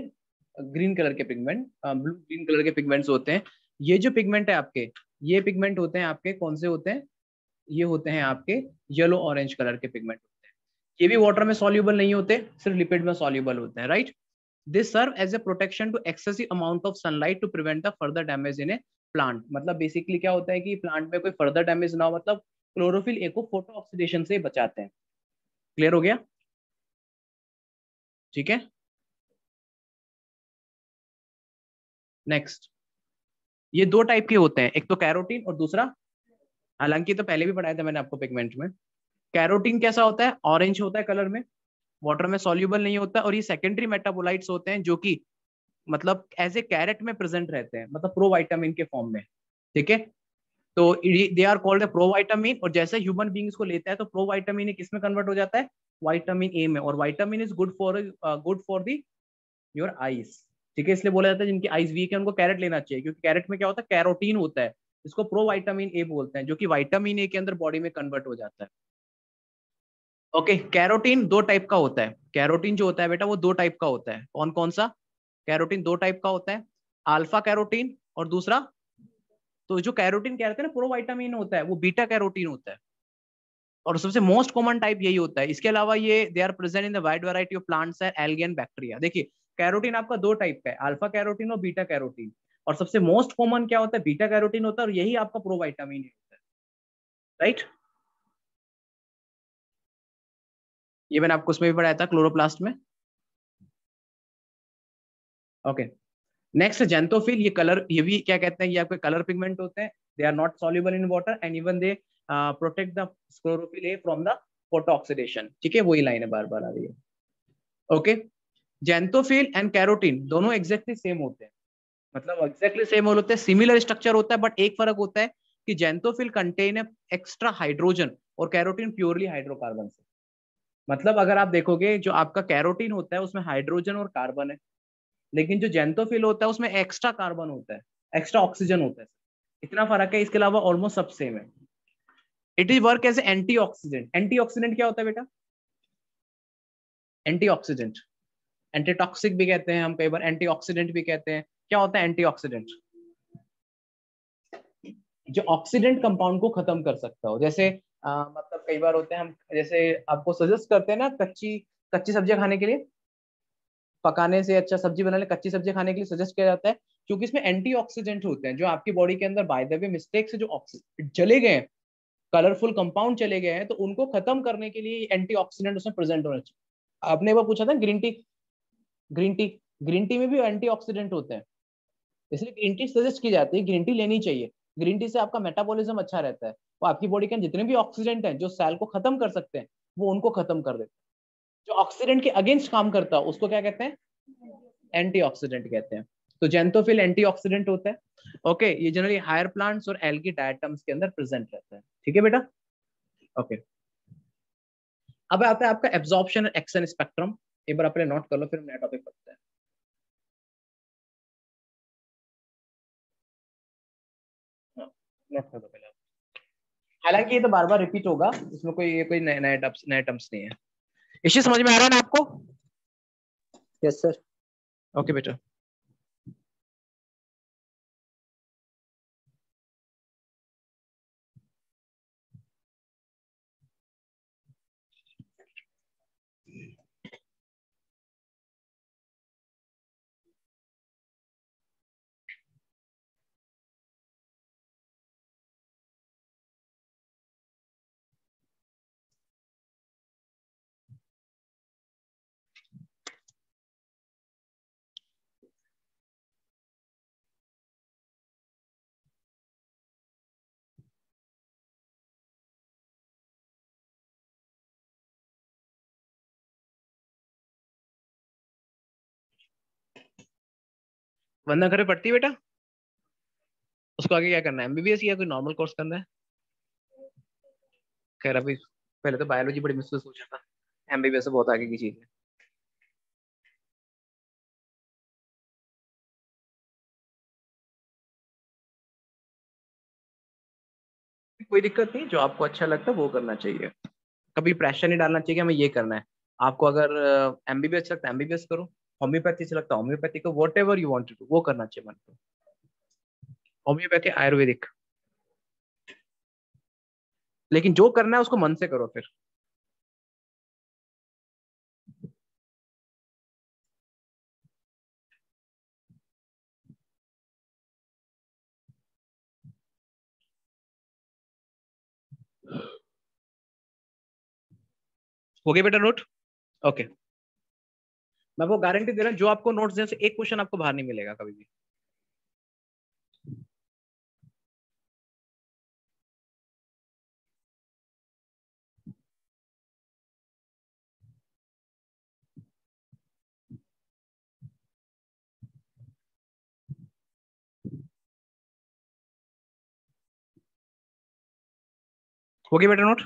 ग्रीन कलर के पिगमेंट ब्लू ग्रीन कलर के पिगमेंट्स होते हैं। ये जो पिगमेंट है आपके, ये पिगमेंट होते हैं आपके, कौन से होते हैं? ये होते हैं आपके येलो ऑरेंज कलर के पिगमेंट होते हैं। ये भी वाटर में सॉल्यूबल नहीं होते, सिर्फ़ लिपिड में सॉल्यूबल होते हैं right this serve as a protection to excessive amount of sunlight to prevent the further damage in a plant मतलब बेसिकली क्या होता है कि प्लांट में कोई फर्दर डैमेज ना हो मतलब क्लोरोफिल ए को फ़ोटो ऑक्सीडेशन से बचाते हैं। क्लियर हो गया? ठीक है? नेक्स्ट ये दो टाइप के होते हैं, एक तो कैरोटीन और दूसरा, हालाँकि तो पहले भी पढ़ाया था मैंने आपको पिगमेंट में। कैरोटीन कैसा होता है? ऑरेंज होता है कलर में वाटर में सॉल्यूबल नहीं होता और ये सेकेंडरी मेटाबोलाइट्स होते हैं जो कि मतलब एज ए कैरेट में प्रेजेंट रहते हैं मतलब प्रोवाइटामिन के फॉर्म में ठीक है? तो दे आर कॉल्ड प्रोवाइटामिन और जैसे ह्यूमन बींग्स को लेता है तो प्रोवाइटामिन किसमें कन्वर्ट हो जाता है? वाइटामिन ए में और vitamin is good for good for the your eyes ठीक है? इसलिए बोला जाता है जिनकी आईज वीक है उनको कैरेट लेना चाहिए क्योंकि कैरेट में क्या होता है? कैरोटीन होता है इसको प्रोवाइटामिन ए बोलते हैं जो कि वाइटामिन ए के अंदर बॉडी में कन्वर्ट हो जाता है। ओके okay, कैरोटीन दो टाइप का होता है कैरोटीन जो होता है बेटा वो दो टाइप का होता है कौन कौन सा? कैरोटीन दो टाइप का होता है, अल्फ़ा कैरोटीन और दूसरा तो जो कैरोटीन कहते हैं ना प्रोवाइटामिन होता है, वो बीटा कैरोटीन होता है। और सबसे मोस्ट कॉमन टाइप यही होता है। इसके अलावा ये they are present in the wide variety of plants and algae and bacteria देखिए, कैरोटीन आपका दो टाइप का है, अल्फ़ा कैरोटीन और बीटा कैरोटीन। और सबसे मोस्ट कॉमन क्या होता है, बीटा कैरोटीन होता है, और यही आपका प्रोवाइटामिन होता है। राइट? ये मैंने आपको उसमें भी पढ़ाया था क्लोरोप्लास्ट में। ओके नेक्स्ट जेंथोफिल ये कलर ये भी क्या कहते हैं, ये आपके कलर पिगमेंट होते हैं. They are not soluble in water and even they protect the chlorophyll A from the photo oxidation ठीक है? वही लाइन है बार बार आ रही है. ओके जेंथोफिल एंड कैरोटीन दोनों एग्जैक्टली सेम होते हैं. मतलब एग्जैक्टली सेम होते हैं सिमिलर स्ट्रक्चर होता है बट एक फ़र्क होता है कि जेंथोफिल कंटेन एक्स्ट्रा हाइड्रोजन और कैरोटीन प्योरली हाइड्रोकार्बन से. मतलब अगर आप देखोगे, जो आपका कैरोटीन होता है, उसमें हाइड्रोजन और कार्बन है. लेकिन जो जेंथोफिल होता है उसमें एक्स्ट्रा कार्बन होता है एक्स्ट्रा ऑक्सीजन होता है। इतना फ़र्क है इसके अलावा ऑलमोस्ट सब सेम है। It is work as antioxidant antioxidant क्या होता है बेटा? एंटी ऑक्सीडेंट एंटीटॉक्सिक भी कहते हैं हम कई बार एंटी ऑक्सीडेंट भी कहते हैं। क्या होता है एंटी ऑक्सीडेंट जो ऑक्सीडेंट कंपाउंड को खत्म कर सकता हो। जैसे आ, मतलब कई बार होते हैं हम जैसे आपको सजेस्ट करते हैं ना कच्ची कच्ची सब्ज़ियाँ खाने के लिए पकाने से अच्छा सब्ज़ी बनाने कच्ची सब्ज़ी खाने के लिए सजेस्ट किया जाता है, क्योंकि इसमें एंटीऑक्सीडेंट होते हैं, जो आपकी बॉडी के अंदर बाय द वे मिस्टेक से जो चले गए हैं कलरफुल कंपाउंड चले गए हैं तो उनको खत्म करने के लिए एंटीऑक्सीडेंट उसमें प्रेजेंट होना चाहिए। आपने एक बार पूछा था green tea green tea green tea में भी एंटीऑक्सीडेंट होते हैं। इसलिए ग्रीन टी सजेस्ट की जाती है ग्रीन टी लेनी चाहिए। ग्रीन टी से आपका मेटाबॉलिज्म अच्छा रहता है। वो आपकी बॉडी के जितने भी ऑक्सीडेंट हैं, जो सेल को खत्म कर सकते हैं, वो उनको खत्म कर देते हैं। जो ऑक्सीडेंट के अगेंस्ट काम करता है उसको क्या कहते हैं? एंटीऑक्सीडेंट कहते हैं। तो जेंथोफिल एंटीऑक्सीडेंट होता है। ओके ये जनरली हायर प्लांट्स और एल्गी डायटम्स के अंदर प्रेजेंट रहता है। ठीक है बेटा? ओके अब आता है आपका एब्जॉर्प्शन एक्शन स्पेक्ट्रम एक बार अपने नोट कर लो, फिर नया टॉपिक पढ़ते हैं। पहले हालाँकि ये तो बार बार रिपीट होगा, इसमें कोई ये कोई नए नए टर्म्स नए टर्म्स नहीं है। इसी समझ में आ रहा है ना आपको?
यस सर
ओके बेटा। वंदना घर पढ़ती है बेटा? उसको आगे क्या करना है? एमबीबीएस या कोई नॉर्मल कोर्स करना है? खैर, अभी पहले तो बायोलॉजी बड़ी मुश्किल सोचा था। एमबीबीएस बहुत आगे की चीज़ है। कोई दिक्कत नहीं, जो आपको अच्छा लगता है वो करना चाहिए। कभी प्रेशर नहीं डालना चाहिए हमें ये करना है। आपको अगर एमबीबीएस लगता है एमबीबीएस करो। होम्योपैथी से लगता है, होम्योपैथी को whatever you want to वो करना चाहिए मन को। होम्योपैथी, आयुर्वेदिक। लेकिन जो करना है, उसको मन से करो फिर। हो गया बेटा नोट? ओके। मैं वो गारंटी दे रहा हूँ, जो आपको नोट्स दें, एक क्वेश्चन आपको बाहर नहीं मिलेगा कभी भी। हो गया बेटा नोट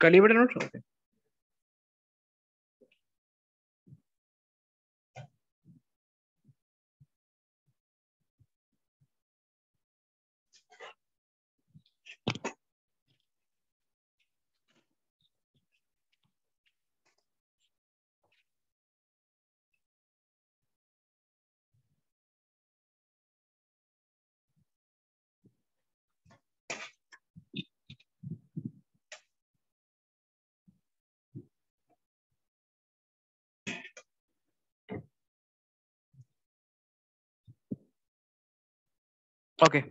कल ही बटन उठ ओके Okay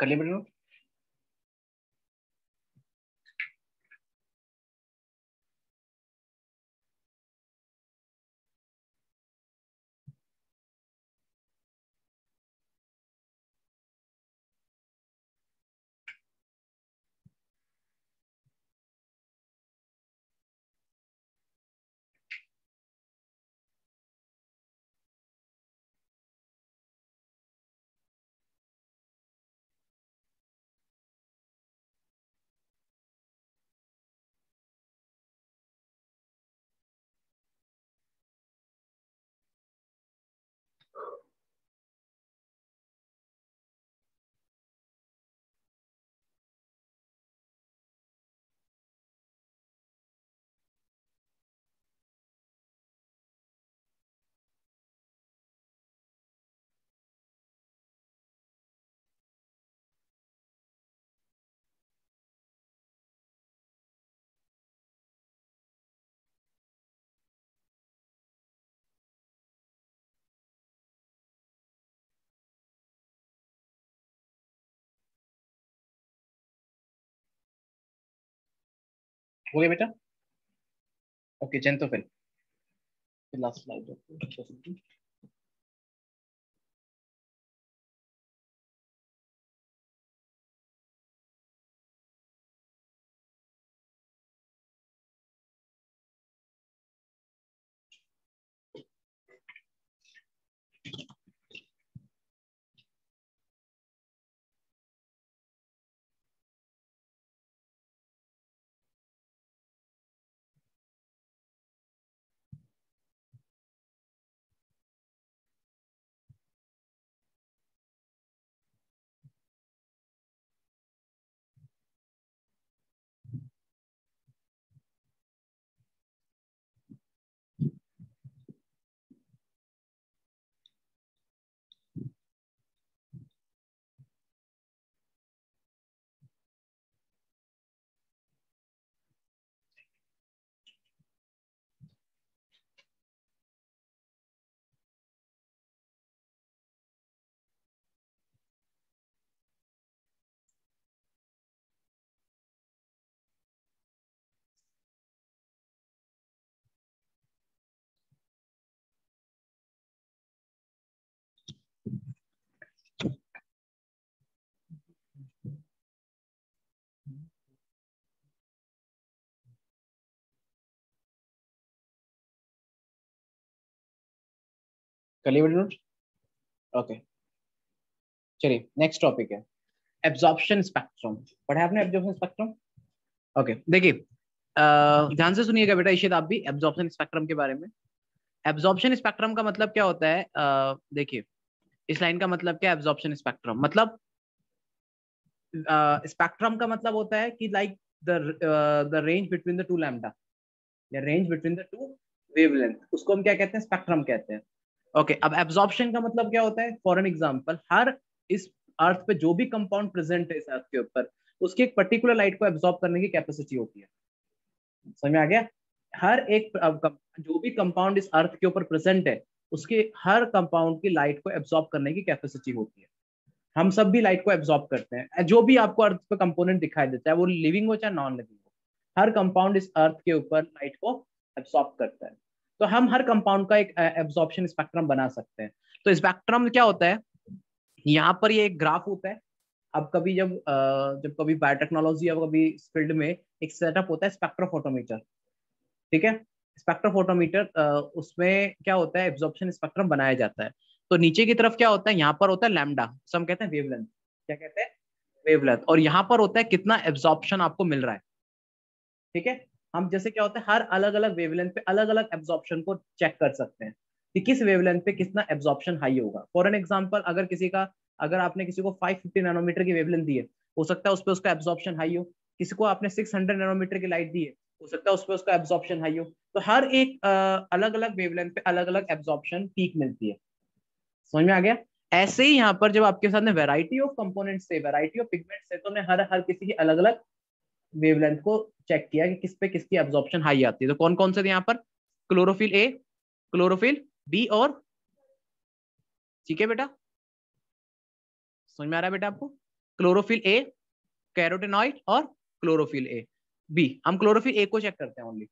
कर हो गया बेटा? ओके फिर लास्ट स्लाइड कर ओके चलिए नेक्स्ट टॉपिक है एब्जॉर्प्शन स्पेक्ट्रम पढ़ा आपने एब्जॉर्प्शन स्पेक्ट्रम ओके देखिए ध्यान से सुनिएगा बेटा इशित आप भी एब्जॉर्प्शन स्पेक्ट्रम के बारे में एब्जॉर्प्शन स्पेक्ट्रम का मतलब क्या होता है देखिए इस लाइन का मतलब क्या एब्जॉर्प्शन स्पेक्ट्रम मतलब स्पेक्ट्रम का मतलब होता है कि like the range between the two lambda या range between the two wavelength उसको हम क्या कहते हैं स्पेक्ट्रम कहते हैं ओके अब एब्जॉर्प्शन का मतलब क्या होता है? फॉर एन एग्ज़ाम्पल हर इस अर्थ पे जो भी कंपाउंड प्रेजेंट है इस अर्थ के ऊपर, उसकी एक पर्टिकुलर लाइट को एब्जॉर्ब करने की कैपेसिटी होती है। समझ में आ गया? हर एक जो भी कंपाउंड इस अर्थ के ऊपर प्रेजेंट है, उसके हर कंपाउंड की लाइट को एब्जॉर्ब करने की कैपेसिटी होती है। हम सब भी लाइट को एब्जॉर्ब करते हैं। जो भी आपको अर्थ पे कंपोनेंट दिखाई देता है, वो लिविंग हो चाहे नॉन लिविंग हो, हर कंपाउंड इस अर्थ के ऊपर लाइट को एब्जॉर्ब करता है। तो हम हर कंपाउंड का एक एब्जॉर्प्शन स्पेक्ट्रम बना सकते हैं। तो स्पेक्ट्रम क्या होता है? यहाँ पर ये एक ग्राफ होता है। अब कभी जब जब कभी बायोटेक्नोलॉजी या कभी फ़ील्ड में एक सेटअप होता है स्पेक्ट्रोफोटोमीटर ठीक है? स्पेक्ट्रोफोटोमीटर उसमें क्या होता है? एब्जॉर्प्शन स्पेक्ट्रम बनाया जाता है। तो नीचे की तरफ़ क्या होता है? यहाँ पर होता है लैमडा हम कहते हैं वेवलेंथ क्या कहते हैं? वेवलेंथ और यहाँ पर होता है कितना एब्जॉर्प्शन आपको मिल रहा है। ठीक है? हम जैसे क्या होता है, हर अलग अलग वेवलेंथ पे अलग अलग एब्जॉर्प्शन को चेक कर सकते हैं कि किस वेवलेंथ पे कितना एब्जॉर्प्शन हाई होगा। फॉर एन एग्ज़ाम्पल अगर किसी का, अगर आपने किसी को 550 नैनोमीटर की वेवलेंथ दी है, हो सकता है उस पर उसका एब्जॉर्प्शन हाई हो। किसी को आपने 600 नैनोमीटर की लाइट दी है, हो सकता है उस पर उसका एब्जॉर्प्शन हाई हो। तो हर एक अलग अलग वेवलेंथ पे अलग अलग एब्जॉर्प्शन पीक मिलती है। समझ में आ गया? ऐसे ही यहाँ पर जब आपके साथ में वेराइटी ऑफ़ कंपोनेंट्स थे वेराइटी ऑफ़ पिगमेंट्स थे तो हर हर किसी की अलग अलग वेवलेंथ को चेक किया कि किस पे किसकी एब्जॉर्प्शन हाई आती है। तो कौन कौन से थे यहाँ पर? क्लोरोफिल ए क्लोरोफिल बी और ठीक है बेटा? समझ में आ रहा है बेटा आपको? क्लोरोफिल ए कैरोटेनॉइड और क्लोरोफिल ए बी हम क्लोरोफिल ए को चेक करते हैं ओनली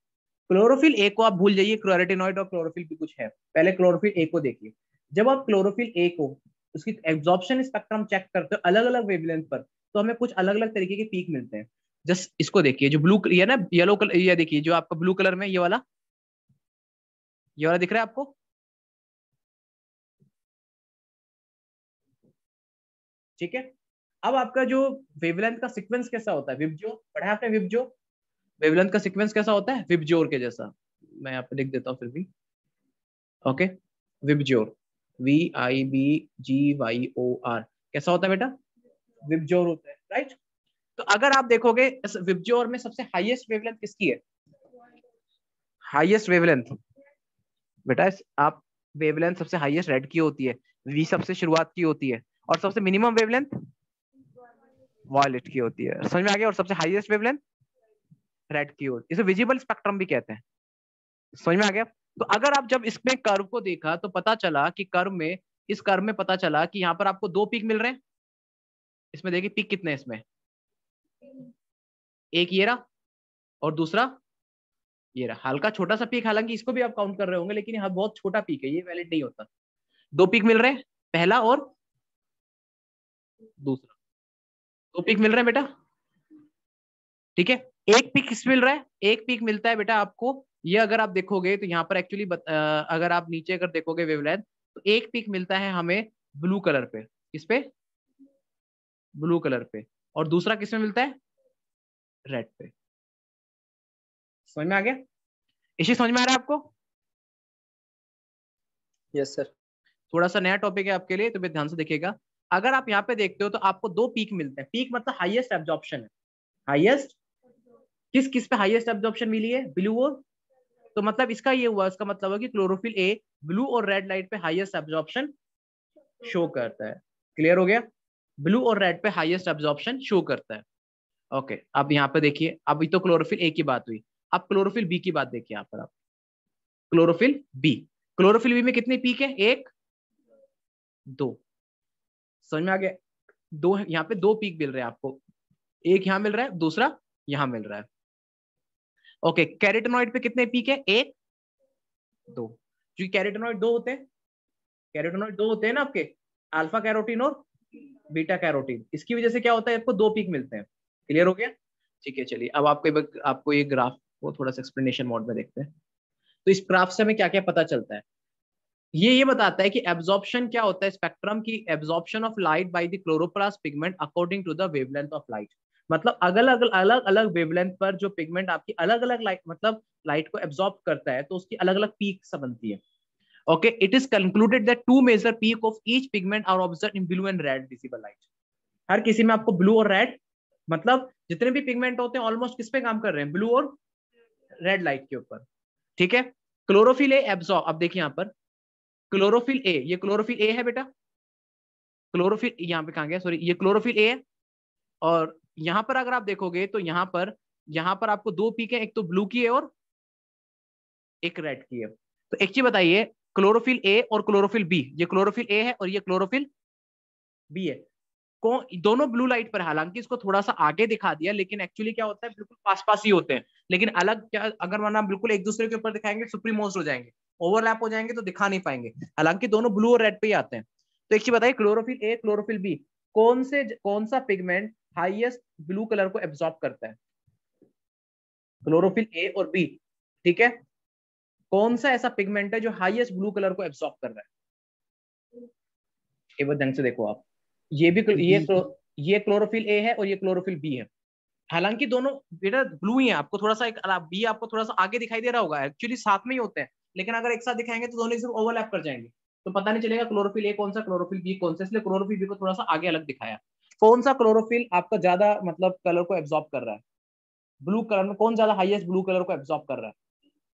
क्लोरोफिल ए को आप भूल जाइए क्लोरेटिनॉइड और क्लोरोफिल भी कुछ है। पहले क्लोरोफिल ए को देखिए। जब आप क्लोरोफिल ए को, उसकी एब्जॉर्प्शन स्पेक्ट्रम चेक करते हो अलग अलग वेवलेंथ पर तो हमें कुछ अलग अलग तरीके के पीक मिलते हैं। जस्ट इसको देखिए, जो ब्लू ये ना येलो कलर ये देखिए, जो आपका ब्लू कलर में ये वाला। ये वाला दिख रहा है आपको? ठीक है? अब आपका जो वेवलेंथ का सीक्वेंस कैसा होता है? विबजो पढ़ा आपने विबजो वेवलेंथ का सीक्वेंस कैसा होता है? विबजोर के जैसा। मैं यहाँ पे लिख देता हूँ फिर भी। Okay VIBGYOR V I B G Y O R कैसा होता है बेटा? विबजोर होता है राइट अगर आप देखोगे, इस विबजोर में सबसे हाईएस्ट वेवलेंथ किसकी है? हाईएस्ट वेवलेंथ बेटा आप वेवलेंथ सबसे हाईएस्ट रेड की होती है वी सबसे शुरुआत की होती है, और सबसे मिनिमम वेवलेंथ वॉयलेट की होती है। समझ में आ गया? और सबसे हाईएस्ट वेवलेंथ रेड की होती है। इसे विजिबल स्पेक्ट्रम भी कहते हैं। समझ में आ गया? तो अगर आप जब इसमें कर्व को देखा तो पता चला कि कर्व में, इस कर्व में पता चला कि यहाँ पर आपको दो पीक मिल रहे हैं। इसमें देखिए पीक कितने इसमें। एक ये रहा और दूसरा ये रहा। हल्का छोटा सा पीक, हालाँकि इसको भी आप काउंट कर रहे होंगे, लेकिन यहाँ बहुत छोटा पीक है, ये वैलिड नहीं होता। दो पीक मिल रहे हैं, पहला और दूसरा। दो पीक मिल रहे हैं बेटा। ठीक है, एक पीक किस मिल रहा है, एक पीक मिलता है बेटा आपको। ये अगर आप देखोगे तो यहाँ पर एक्चुअली अगर आप नीचे अगर देखोगे वेवलेंथ तो एक पीक मिलता है हमें ब्लू कलर पे। किस पे? ब्लू कलर पे। और दूसरा किसमें मिलता है? रेड पे। समझ में आ गया? इसी समझ में आ रहा है आपको?
यस yes, सर
थोड़ा सा नया टॉपिक है आपके लिए तो ध्यान से देखिएगा। अगर आप यहाँ पे देखते हो तो आपको दो पीक मिलते हैं। पीक मतलब हाईएस्ट एब्जॉर्प्शन है। हाईएस्ट किस किस पे हाईएस्ट एब्जॉर्प्शन मिली है? ब्लू और? तो मतलब इसका ये हुआ इसका मतलब है कि क्लोरोफिल ए ब्लू और रेड लाइट पे हाईएस्ट एब्जॉर्प्शन शो करता है। क्लियर हो गया? ब्लू और रेड पे हाईएस्ट एब्जॉर्प्शन शो करता है। ओके, अब यहाँ पे देखिए, अभी तो क्लोरोफिल ए की बात हुई। अब क्लोरोफिल बी की बात देखिए यहाँ पर आप। क्लोरोफिल बी क्लोरोफिल बी में कितने पीक है? एक, दो। समझ में आ गया? दो यहाँ पे दो पीक मिल रहे हैं आपको। एक यहाँ मिल रहा है, दूसरा यहाँ मिल रहा है। ओके कैरेटोनॉइड पे कितने पीक है? एक, दो। क्योंकि कैरेटोनॉइड दो होते हैं। कैरेटोनॉइड दो होते हैं ना आपके। अल्फ़ा कैरोटीन और बीटा कैरोटीन इसकी वजह से क्या होता है? आपको दो पीक मिलते हैं। क्लियर हो गया? ठीक है, चलिए, अब आपको आपको ये ग्राफ को थोड़ा सा एक्सप्लेनेशन मोड में देखते हैं। तो इस ग्राफ से हमें क्या क्या पता चलता है? ये ये बताता है कि एब्जॉर्प्शन क्या होता है स्पेक्ट्रम की? Absorption of light by the chloroplast pigment according to the wavelength of light मतलब अलग अलग अलग अलग वेवलेंथ पर जो पिगमेंट आपकी अलग अलग लाइट मतलब लाइट को एब्जॉर्ब करता है तो उसकी अलग अलग पीक बनती है। Okay it is concluded that two major peak of each pigment are observe in blue and red visible light हर किसी में आपको ब्लू और रेड मतलब जितने भी पिगमेंट होते हैं ऑलमोस्ट किस पे काम कर रहे हैं? ब्लू और रेड लाइट के ऊपर। ठीक है? क्लोरोफिल ए एब्जॉर्ब अब देखिए यहाँ पर। क्लोरोफिल ए ये क्लोरोफिल ए है बेटा? क्लोरोफिल यहाँ पे कहा गया? सॉरी ये क्लोरोफिल ए है। और यहाँ पर अगर आप देखोगे तो यहाँ पर यहाँ पर आपको दो पीक है, एक तो ब्लू की है और एक रेड की है। तो एक चीज़ बताइए क्लोरोफिल ए और क्लोरोफिल बी ये क्लोरोफिल ए है और ये क्लोरोफिल बी है। दोनों ब्लू लाइट पर हालाँकि इसको थोड़ा सा आगे दिखा दिया, लेकिन एक्चुअली क्या होता है, बिल्कुल पास पास ही होते हैं। लेकिन अलग क्या, अगर वरना बिल्कुल एक दूसरे के ऊपर दिखाएँगे सुप्रीमोस्ट हो जाएँगे। ओवरलैप हो जाएँगे तो दिखा नहीं पाएँगे। हालाँकि दोनों ब्लू और रेड पे ही आते हैं। तो एक चीज़ बताइए क्लोरोफिल ए क्लोरोफिल बी कौन से कौन सा पिगमेंट हाईएस्ट ब्लू कलर को एब्जॉर्ब करता है? क्लोरोफिल ए और बी ठीक है? कौन सा ऐसा पिगमेंट है जो हाईएस्ट ब्लू कलर को एब्जॉर्ब कर रहा है? एक बार ढंग से देखो आप। ये भी ये ये क्लोरोफिल ए है और ये क्लोरोफिल बी है। हालाँकि दोनों बेटा ब्लू ही है। आपको थोड़ा सा एक बी आपको थोड़ा सा आगे दिखाई दे रहा होगा। एक्चुअली साथ में ही होते हैं। लेकिन अगर एक साथ दिखाएँगे तो दोनों सिर्फ़ ओवरलैप कर जाएँगे। तो पता नहीं चलेगा क्लोरोफिल ए कौन सा क्लोरोफिल बी कौन सा। इसलिए क्लोरोफिल बी को थोड़ा सा आगे अलग दिखाया। कौन सा क्लोरोफिल आपका ज़्यादा मतलब कलर को एब्जॉर्ब कर रहा है? ब्लू कलर में कौन ज़्यादा हाईएस्ट ब्लू कलर को एब्जॉर्ब कर रहा है?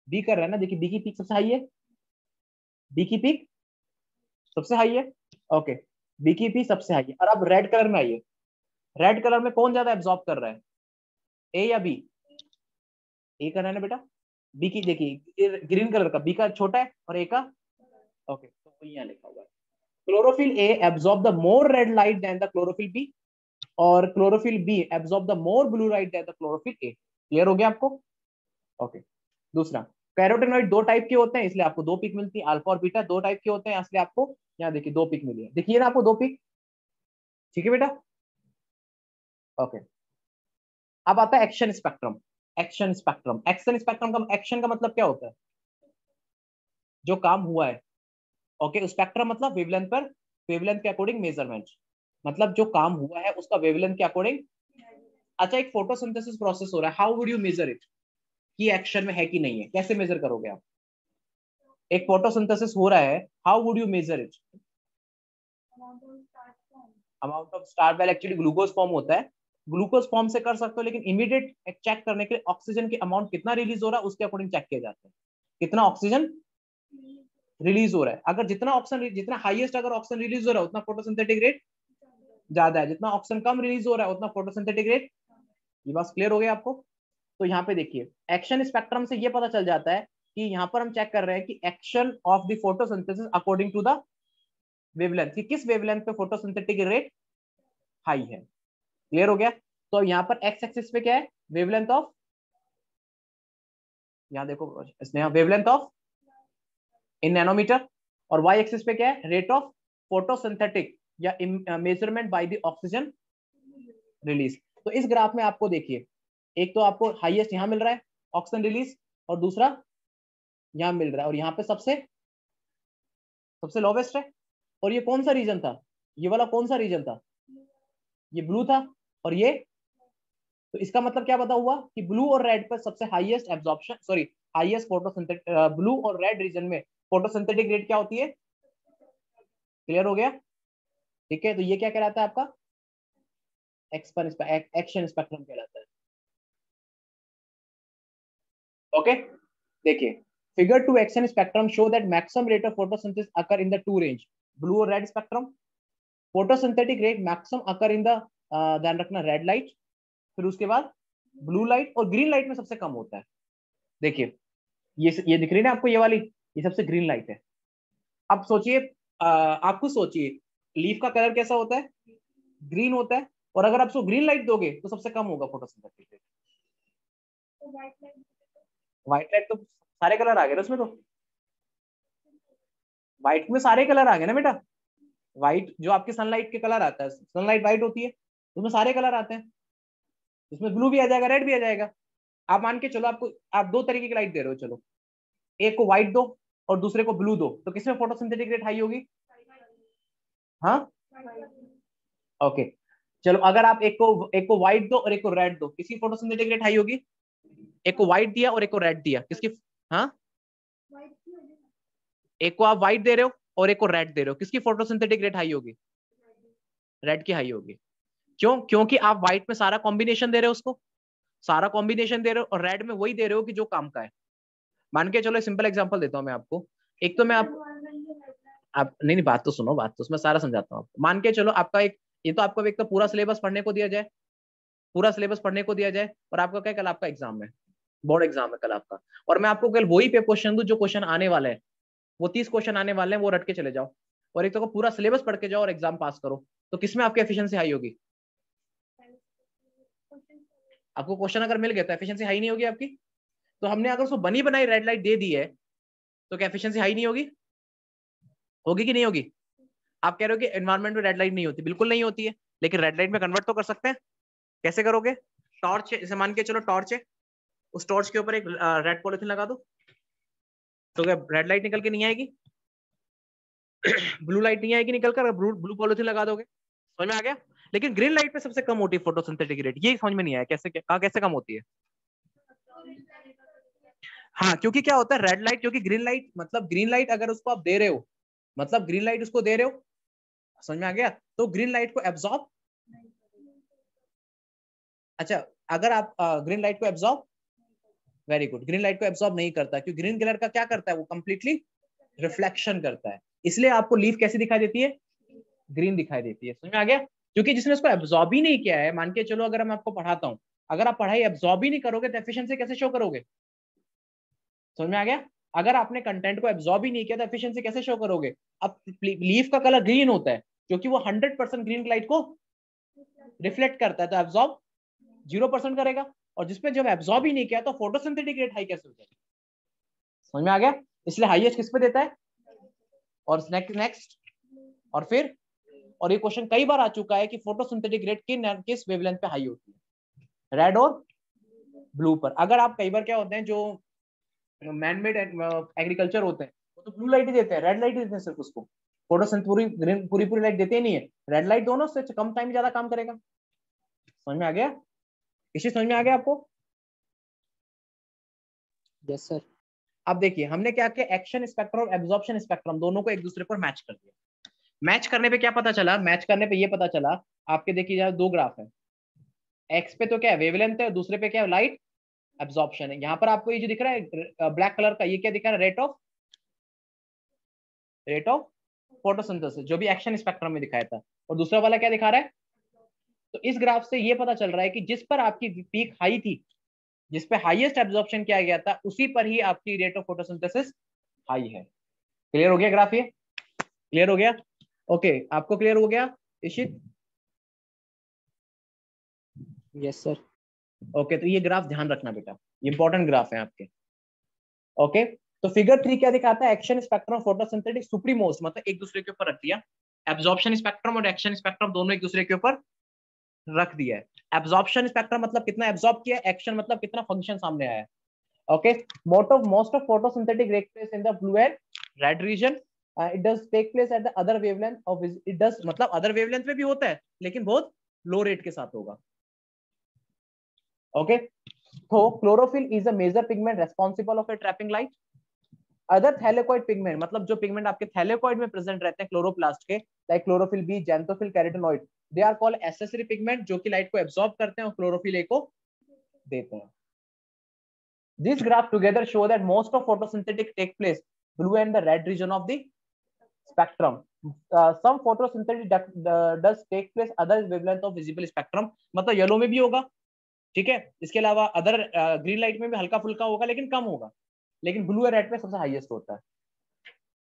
बी कर रहा है ना? देखिए बी की पीक सबसे हाई है। बी की पीक सबसे हाई है। ओके बी की सबसे हाई है। और अब रेड कलर में आइए। रेड कलर में कौन ज़्यादा एब्जॉर्ब कर रहा है? ए या बी ए कर रहा है ना बेटा। बी की, देखिए ग्रीन कलर का। बी का छोटा है और ए का ओके तो यहाँ लिखा हुआ है। Chlorophyll A absorb the more red light than the chlorophyll B और chlorophyll B absorb the more blue light than the chlorophyll A clear हो गया आपको? ओके दूसरा। कैरोटेनॉइड दो टाइप के होते हैं, इसलिए आपको दो पिक मिलती है। अल्फ़ा और बीटा दो टाइप के होते हैं, इसलिए आपको यहाँ देखिए दो पिक मिली है। देखिए ना आपको दो पिक ठीक है बेटा? ओके अब आता है action spectrum action spectrum action spectrum का एक्शन का मतलब क्या होता है? जो काम हुआ है। ओके स्पेक्ट्रम मतलब वेवलेंथ पर वेवलेंथ के अकॉर्डिंग मेज़रमेंट मतलब जो काम हुआ है, उसका वेवलेंथ के अकॉर्डिंग अच्छा एक फोटोसिंथेसिस प्रोसेस हो रहा है। How would you measure it कि एक्शन में है कि नहीं है? कैसे मेजर करोगे आप? एक फोटोसिंथेसिस हो रहा है how would you measure it amount of star well actually glucose form होता है। ग्लूकोज फॉर्म से कर सकते हो लेकिन इमीडिएट चेक करने के लिए ऑक्सीजन के अमाउंट कितना रिलीज़ हो रहा है उसके अकॉर्डिंग चेक किया जाता है। कितना ऑक्सीजन रिलीज़ हो रहा है। अगर जितना ऑक्सीजन जितना हाईएस्ट अगर ऑक्सीजन रिलीज़ हो रहा है उतना फोटोसिंथेटिक रेट ज़्यादा है। जितना ऑक्सीजन कम रिलीज़ हो रहा है उतना फोटोसिंथेटिक रेट ये बात क्लियर हो गया आपको? तो यहाँ पे देखिए एक्शन स्पेक्ट्रम से ये पता चल जाता है कि यहाँ पर हम चेक कर रहे हैं कि action of the photosynthesis according to the wavelength कि किस वेवलेंथ पे फोटोसिंथेटिक रेट हाई है? क्लियर हो गया? तो यहाँ पर एक्स एक्सिस पे क्या है? वेवलेंथ ऑफ़ यहाँ देखो Sneha wavelength of in nanometre और वाई एक्सिस पे क्या है? रेट ऑफ़ फोटोसिंथेटिक या measurement by the oxygen release तो इस ग्राफ में आपको देखिए, एक तो आपको हाईएस्ट यहाँ मिल रहा है ऑक्सीजन रिलीज़ और दूसरा यहाँ मिल रहा है और यहाँ पे सबसे सबसे लोवेस्ट है। और ये कौन सा रीजन था? ये वाला कौन सा रीजन था? ये ब्लू था और ये तो इसका मतलब क्या बता हुआ कि ब्लू और रेड पर सबसे highest absorption sorry highest photosynthetic blue और रेड रीजन में फोटोसिंथेटिक रेट क्या होती है? क्लियर हो गया? ठीक है तो ये क्या कहलाता है आपका? एक्सपन एक्शन स्पेक्ट्रम कहलाता है। ओके देखिए figure two action spectrum show that maximum rate of photosynthesis occur in the two range blue और red spectrum photosynthetic rate maximum occur in the ध्यान रखना रेड लाइट फिर उसके बाद ब्लू लाइट और ग्रीन लाइट में सबसे कम होता है। देखिए, ये ये दिख रही है ना आपको ये वाली? ये सबसे ग्रीन लाइट है। अब सोचिए आप खुद सोचिए लीफ का कलर कैसा होता है? ग्रीन होता है। और अगर आप उसको ग्रीन लाइट दोगे तो सबसे कम होगा फोटोसिंथेटिक रेट व्हाइट लाइट तो सारे कलर आ गए ना उसमें तो? व्हाइट में सारे कलर आ गए ना बेटा? व्हाइट जो आपके सनलाइट के कलर आता है सनलाइट व्हाइट होती है, उसमें सारे कलर आते हैं। इसमें ब्लू भी आ जाएगा रेड भी आ जाएगा। आप मान के चलो, आपको, आप दो तरीके की लाइट दे रहे हो, चलो। एक को व्हाइट दो और दूसरे को ब्लू दो। तो किसमें फोटोसिंथेटिक रेट हाई होगी? हाँ? ओके चलो, अगर आप एक को एक को व्हाइट दो और एक को रेड दो, किसकी फोटोसिंथेटिक रेट हाई होगी? एक को व्हाइट दिया और एक को रेड दिया। किसकी हाँ? एक को आप व्हाइट दे रहे हो और एक को रेड दे रहे हो। किसकी फोटोसिंथेटिक रेट हाई होगी? रेड की हाई होगी। क्यों? क्योंकि आप व्हाइट में सारा कॉम्बिनेशन दे रहे हो उसको। सारा कॉम्बिनेशन दे रहे हो और रेड में वही दे रहे हो कि जो काम का है। मान के चलो सिंपल एग्जांपल देता हूँ मैं आपको। एक तो मैं आप आप नहीं नहीं, बात तो सुनो, बात तो उसमें सारा समझाता हूँ आपको। मान के चलो, आपका एक ये तो आपको एक तो पूरा सिलेबस पढ़ने को दिया जाए। पूरा सिलेबस पढ़ने को दिया जाए और आपका क्या कल आपका एग्ज़ाम है। बोर्ड एग्ज़ाम है कल आपका। और मैं आपको कल वही पे क्वेश्चन दू जो क्वेश्चन आने वाले हैं। वो तीस क्वेश्चन आने वाले हैं, वो रट के चले जाओ। और एक तो पूरा सिलेबस पढ़ के जाओ और एग्ज़ाम पास करो। तो किसमें आपकी एफिशिएंसी हाई होगी? आपको क्वेश्चन अगर मिल गया तो एफिशिएंसी हाई नहीं होगी आपकी? तो हमने अगर उसको बनी बनाई रेड लाइट दे दी है तो क्या एफिशिएंसी हाई नहीं होगी? होगी कि नहीं होगी? आप कह रहे हो कि एनवायरमेंट में रेड लाइट नहीं होती। बिल्कुल नहीं होती है। लेकिन रेड लाइट में कन्वर्ट तो कर सकते हैं। कैसे करोगे? टॉर्च जैसे मान के चलो टॉर्च है। उस टॉर्च के ऊपर एक रेड पॉलिथीन लगा दो। तो क्या रेड लाइट निकल के नहीं आएगी? ब्लू लाइट नहीं आएगी निकल कर ब्लू पॉलिथीन लगा दोगे। समझ में आ गया? लेकिन ग्रीन लाइट पे सबसे कम होती है फोटोसिंथेटिक रेट ये समझ में नहीं आया। कैसे कहा, कैसे कम होती है? हाँ क्योंकि क्या होता है रेड लाइट क्योंकि ग्रीन लाइट मतलब ग्रीन लाइट अगर उसको आप दे रहे हो मतलब ग्रीन लाइट उसको दे रहे हो, समझ में आ गया? तो ग्रीन लाइट को एब्जॉर्ब अच्छा अगर आप ग्रीन लाइट को absorb very good green light को एब्जॉर्ब नहीं करता क्योंकि ग्रीन कलर का क्या करता है? वो कंप्लीटली रिफ्लेक्शन करता है। इसलिए आपको लीफ कैसी दिखाई देती है? ग्रीन दिखाई देती है। समझ में आ गया? क्योंकि जिसने उसको एब्जॉर्ब ही नहीं किया है, मान के चलो अगर मैं आपको पढ़ाता हूँ, अगर आप पढ़ाई एब्जॉर्ब ही नहीं करोगे तो एफिशिएंसी कैसे शो करोगे? समझ में आ गया? अगर आपने कंटेंट को एब्जॉर्ब ही नहीं किया तो एफिशिएंसी कैसे शो करोगे? अब लीफ का कलर ग्रीन होता है क्योंकि वो हंड्रेड परसेंट ग्रीन लाइट को रिफ्लेक्ट करता है तो एब्जॉर्ब ज़ीरो परसेंट करेगा। और जिसमें जब एब्जॉर्ब ही नहीं किया तो फोटोसिंथेटिक रेट हाई कैसे हो जाएगी? समझ में आ गया? इसलिए हाईएस्ट किस पे देता है? और नेक्स्ट नेक्स्ट और फिर? और ये क्वेश्चन कई बार आ चुका है कि फोटोसिंथेटिक रेट किन, किस वेवलेंथ पे हाई होती है? रेड और ब्लू पर। अगर आप कई बार क्या होते हैं, जो मैनमेड एग्रीकल्चर होते हैं, वो तो ब्लू लाइट ही देते हैं रेड लाइट ही देते हैं सिर्फ़ उसको। फोटोसिंथ पूरी पूरी पूरी लाइट देते ही नहीं है। रेड लाइट दोनों से कम टाइम ज़्यादा काम करेगा। समझ में आ गया? इसी समझ में आ गया आपको?
यस सर
अब देखिए हमने क्या किया? एक्शन स्पेक्ट्रम और एब्जॉर्प्शन स्पेक्ट्रम दोनों को एक दूसरे पर मैच कर दिया। मैच करने पे क्या पता चला? मैच करने पे ये पता चला आपके देखिए दो ग्राफ है। एक्स पे तो क्या है? वेवलेंथ है दूसरे पे क्या है? लाइट एब्जॉर्प्शन है। यहाँ पर आपको ये जो दिख रहा है ब्लैक कलर का ये क्या दिख रहा है? Rate of rate of photosynthesis जो भी एक्शन स्पेक्ट्रम में दिखाया था। और दूसरा वाला क्या दिखा रहा है? तो इस ग्राफ से ये पता चल रहा है कि जिस पर आपकी पीक हाई थी जिस पे हाईएस्ट एब्जॉर्प्शन किया गया था उसी पर ही आपकी रेट ऑफ़ फोटोसिंथेसिस हाई है। क्लियर हो गया ग्राफ ये? क्लियर हो गया? ओके आपको क्लियर हो गया इशित?
यस सर
ओके तो ये ग्राफ ध्यान रखना बेटा इंपॉर्टेंट ग्राफ है आपके। ओके तो फिगर थ्री क्या दिखाता है? एक्शन स्पेक्ट्रम फोटोसिंथेटिक सुप्रीमोस्ट मतलब एक दूसरे के ऊपर रख दिया। एब्जॉर्प्शन स्पेक्ट्रम और एक्शन स्पेक्ट्रम दोनों एक दूसरे के ऊपर रख दिया है। एब्जॉर्प्शन स्पेक्ट्रम मतलब कितना एब्जॉर्ब किया एक्शन मतलब कितना फ़ंक्शन सामने आया okay of most of photosynthetic take place in the blue and red region it does take place at the other wavelength of it does मतलब अदर वेवलेंथ में भी होता है, लेकिन बहुत लो रेट के साथ होगा। ओके तो chlorophyll is a major pigment responsible of a trapping light other thylakoid pigment मतलब जो पिगमेंट आपके थैलेकोइड में प्रेजेंट रहते हैं क्लोरोप्लास्ट के like chlorophyll B xanthophyll carotenoid they are called accessory pigment जो कि लाइट को एब्सॉर्ब करते हैं और क्लोरोफिल को देते हैं। This graph together show that most of photosynthetic take place blue and the red region of the spectrum some photosynthetic does take place other wavelength of visible spectrum मतलब येलो में भी होगा ठीक है? इसके अलावा अदर ग्रीन लाइट में भी हल्का फुल्का होगा लेकिन कम होगा। लेकिन ब्लू और रेड में सबसे हाईएस्ट होता है।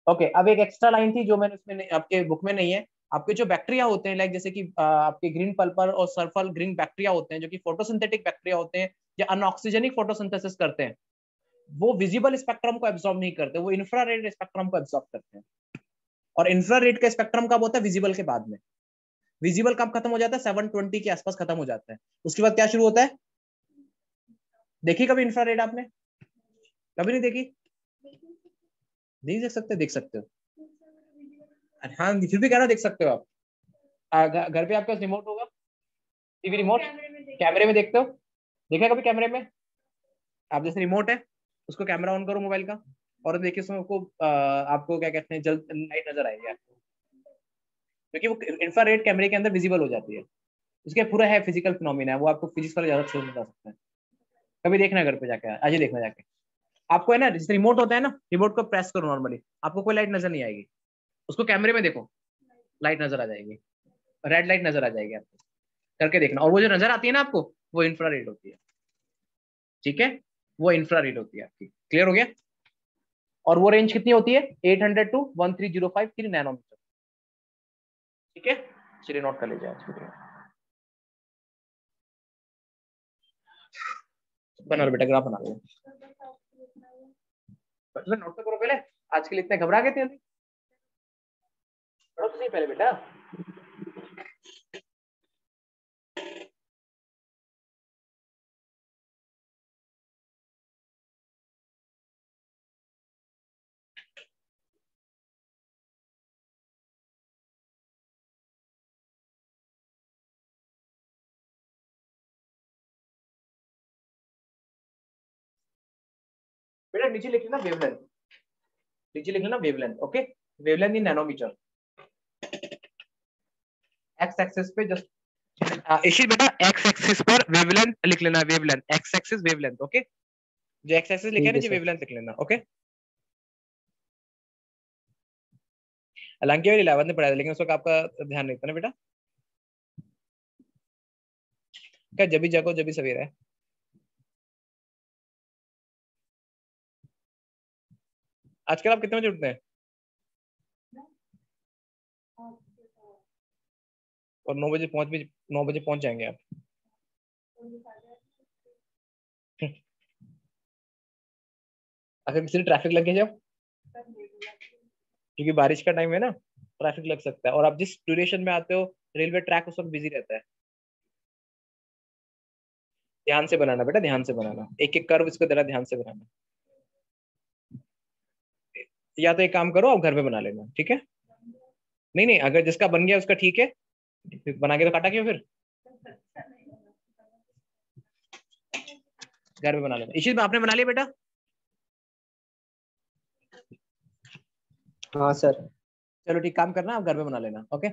ओके okay, अब एक एक्स्ट्रा लाइन थी जो मैंने उसमें आपके बुक में नहीं है। आपके जो बैक्टीरिया होते हैं लाइक जैसे कि आपके ग्रीन पल्पर और सर्फल ग्रीन बैक्टीरिया होते हैं, जो कि फोटोसिंथेटिक बैक्टीरिया होते हैं, या अनऑक्सीजेनिक फोटोसिंथेसिस करते हैं, वो विजिबल स्पेक्ट्रम को एब्जॉर्ब नहीं करते, वो इंफ्रारेड स्पेक्ट्रम को एब्जॉर्ब करते हैं। और इंफ्रारेड का स्पेक्ट्रम कब होता है? विजिबल के बाद में। विजिबल कब खत्म हो जाता है? सेवन ट्वेंटी के आसपास खत्म हो जाता है। उसके बाद क्या शुरू होता है? देखी कभी इंफ्रारेड आपने? कभी नहीं देखी? नहीं देख सकते देख सकते हो। हाँ फिर भी कहना देख सकते हो आप। घर पे आपके पास रिमोट होगा। टीवी रिमोट कैमरे में देखते हो? देखा कभी कैमरे में? आप जैसे रिमोट है, उसको कैमरा ऑन करो मोबाइल का और देखिए उसमें आपको आपको क्या कहते हैं, जल्द लाइट नज़र आएगी आपको। क्योंकि वो इंफ्रारेड कैमरे के अंदर विजिबल हो जाती है। उसके पूरा है फ़िज़िकल फिनोमिना है वो आपको फिजिक्स वाले ज़्यादा अच्छे बता सकते हैं। कभी देखना घर पे जाके, आज ही देखना जाके। आपको है ना, जैसे रिमोट होता है ना रिमोट को प्रेस करो नॉर्मली आपको कोई लाइट नज़र नहीं आएगी। उसको कैमरे में देखो। लाइट नज़र आ जाएगी। रेड लाइट नज़र आ जाएगी आपको। करके देखना। और वो जो नज़र आती है ना आपको, वो इंफ्रारेड होती है। ठीक है? वो इंफ्रारेड होती है आपकी। क्लियर हो गया? और वो रेंज कितनी होती है? 800 to 1305 three zero five three nanometre ठीक है? चलिए नोट कर लीजिए बना लो बेटा ग्राफ बना लो। नोट तो करो पहले। आज के लिए इतने घबरा गए थे अभी। पढ़ो तो सही पहले बेटा। बेटा, नीचे लिख लेना वेवलेंथ नीचे लिख लेना wavelength okay wavelength in nanometre X axis पे जस्ट इसी बेटा एक्स एक्सिस पर वेवलेंथ लिख लेना wavelength X axis wavelength okay जो एक्स एक्सिस लिखे ना वेवलेंथ लिख लेना ओके हालाँकि इलेवन ने पढ़ाया लेकिन उस वक्त आपका ध्यान नहीं था ना बेटा? क्या जब भी जागो जब भी सवेरा है। आजकल आप कितने बजे उठते हैं? और नौ बजे पहुँच भी, नौ बजे पहुँच जाएँगे आप। अगर किसी ट्रैफ़िक लग गया जब? क्योंकि बारिश का टाइम है ना ट्रैफ़िक लग सकता है। और आप जिस ड्यूरेशन में आते हो रेलवे ट्रैक उस वक्त बिज़ी रहता है। ध्यान से बनाना बेटा, ध्यान से बनाना। एक एक कर्व इसको जरा ध्यान से बनाना। या तो एक काम करो, आप घर में बना लेना, ठीक है? नहीं नहीं, अगर जिसका बन गया उसका ठीक है बना के तो काटा क्यों फिर? घर में बना लेना इसी में आपने बना लिया बेटा?
हाँ सर।
चलो ठीक काम करना आप घर में बना लेना ओके?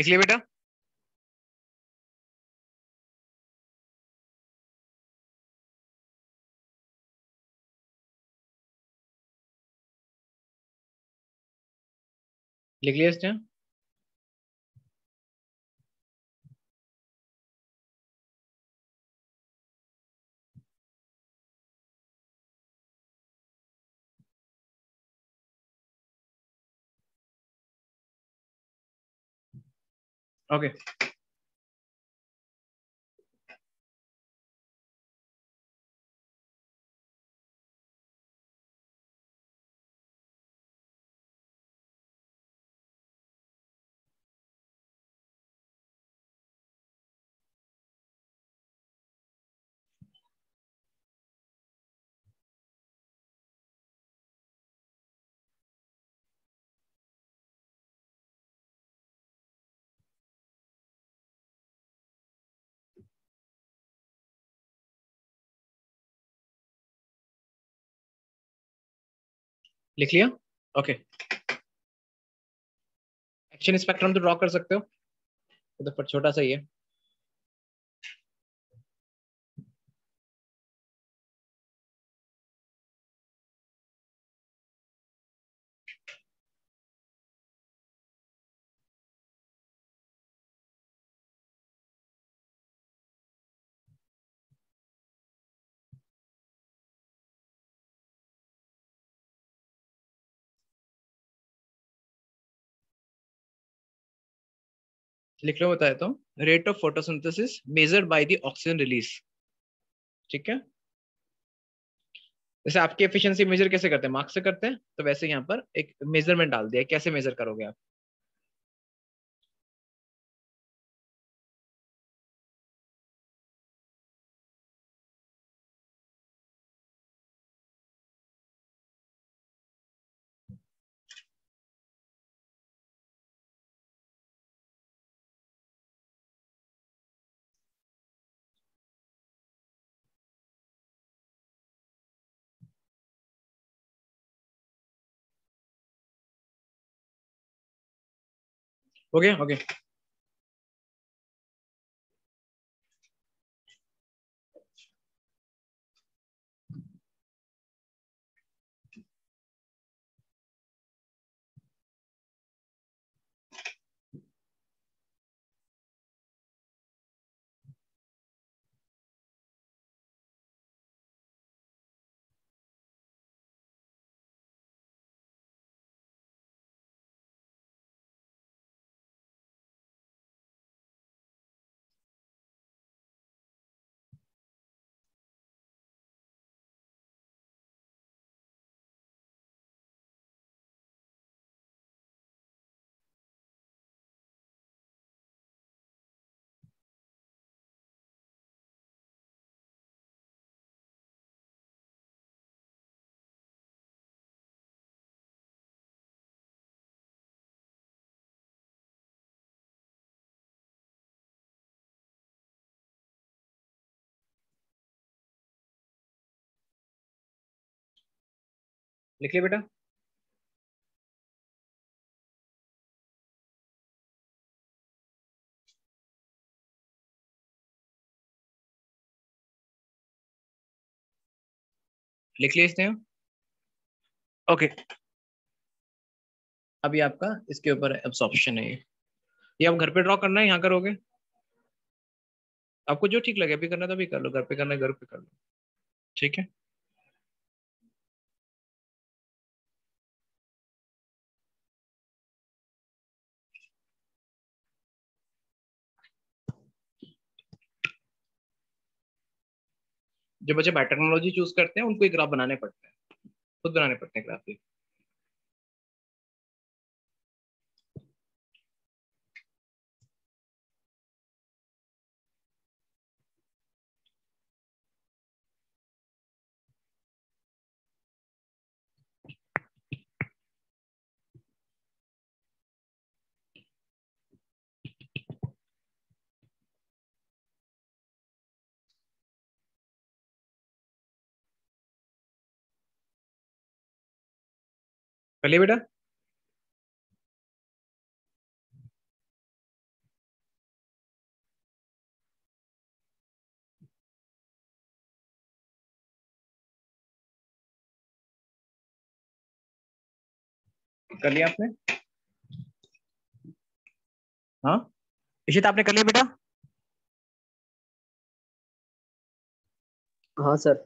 लिख लिया बेटा। लिख लिया इसने। ओके लिख लिया? ओके एक्शन स्पेक्ट्रम तो ड्रॉ कर सकते हो। तो पर छोटा सा ही है। लिख लो, बताया तो। Rate of photosynthesis measure by the oxygen release ठीक है? जैसे आपकी एफिशिएंसी मेजर कैसे करते हैं? मार्क्स से करते हैं? तो वैसे यहाँ पर एक मेज़रमेंट डाल दिया कैसे मेजर करोगे आप? हो गया लिख लिया बेटा। लिख लिया इसने। ओके अभी आपका इसके ऊपर एब्सॉर्प्शन है ये। आप घर पे ड्रॉ करना है यहाँ करोगे। आपको जो ठीक लगे अभी करना तो अभी कर लो घर पे करना है घर पे कर लो। ठीक है? जो बच्चे बायोटेक्नोलॉजी चूज़ करते हैं, उनको एक ग्राफ बनाने पड़ते हैं। खुद बनाने पड़ते हैं ग्राफ चलिए बेटा। कर लिया आपने? हाँ? इशित आपने कर लिया बेटा?
हाँ सर।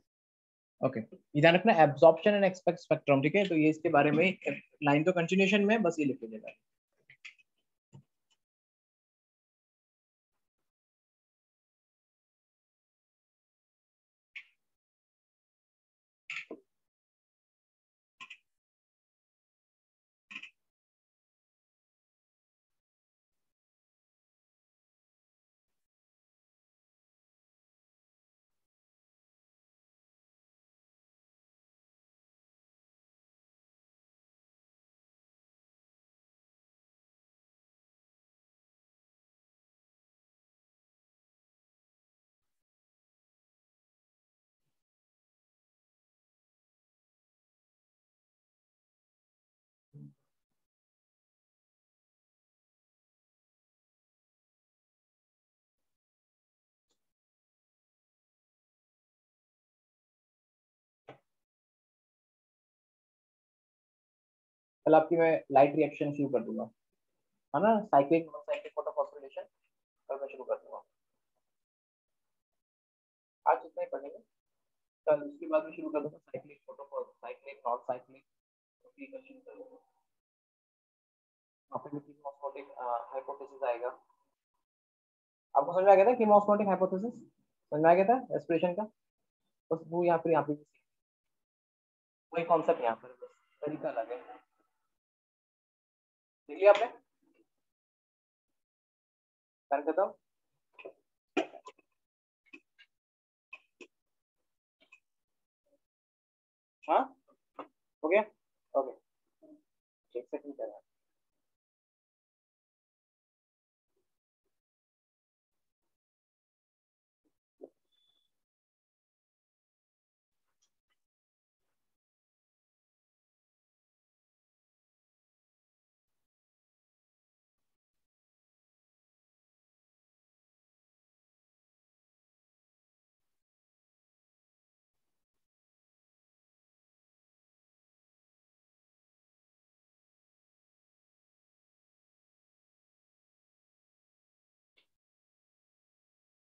ओके ये ध्यान रखना एब्जॉर्प्शन एंड एक्सपेक्ट स्पेक्ट्रम ठीक है तो ये इसके बारे में लाइन तो कंटिन्यूशन में बस ये लिख लीजिएगा कल आपकी मैं लाइट रिएक्शन शुरू कर दूँगा। है ना? साइक्लिक साइक्लिक फोटोफॉस्फोरिलेशन कल मैं शुरू कर दूँगा। आज इतना ही पढ़ेंगे। कल उसके बाद में शुरू कर दूँगा cyclic photo cyclic non cyclic शुरू कर दूँगा। पे कीमोस्मोटिक हाइपोथेसिस आएगा। आपको समझ में आ गया था कीमोस्मोटिक हाइपोथेसिस समझ में आ गया था रेस्पिरेशन का? बस वो यहाँ पर यहाँ पे। वही कॉन्सेप्ट यहाँ पर तरीका अलग है। देख लिया आपने? देता हाँ? गया? ओके। एक सेकंड कर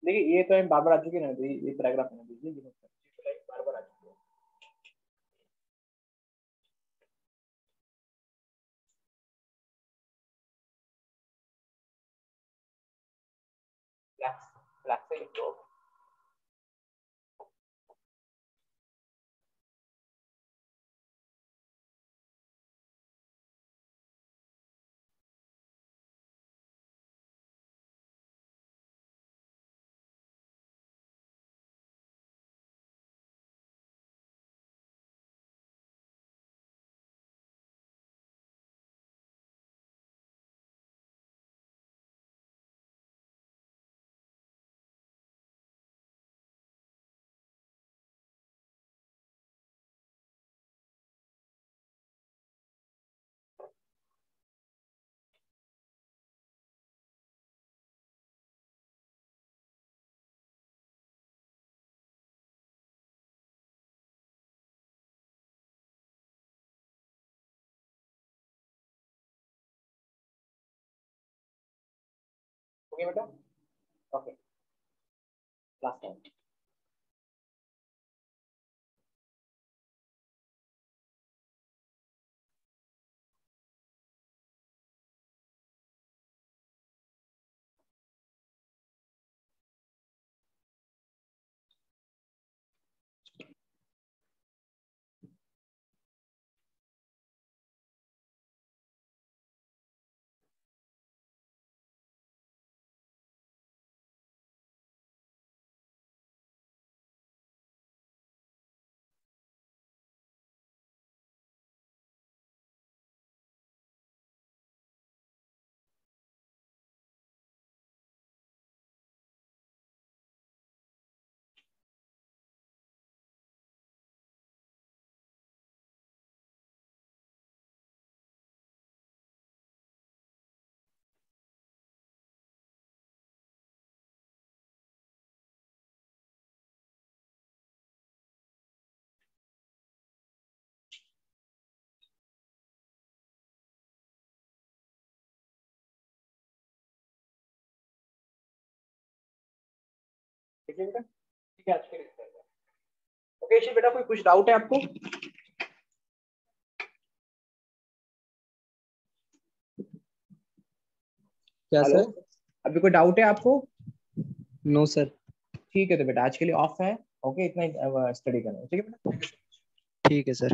देखिए, ये तो हम बार बार आ चुके हैं ये पैराग्राफ है दीजिए बार बार आ चुके हैं। ब्लैक से लिख दो ओके बेटा ओके लास्ट टाइम ठीक है बेटा ठीक है आज के लिए ओके ईशित बेटा कोई कुछ डाउट है आपको?
क्या सर?
अभी कोई डाउट है आपको?
नो सर
ठीक है तो बेटा आज के लिए ऑफ़ है। ओके इतना स्टडी करना ठीक है बेटा?
ठीक है सर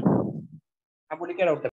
आप बोलिए क्या डाउट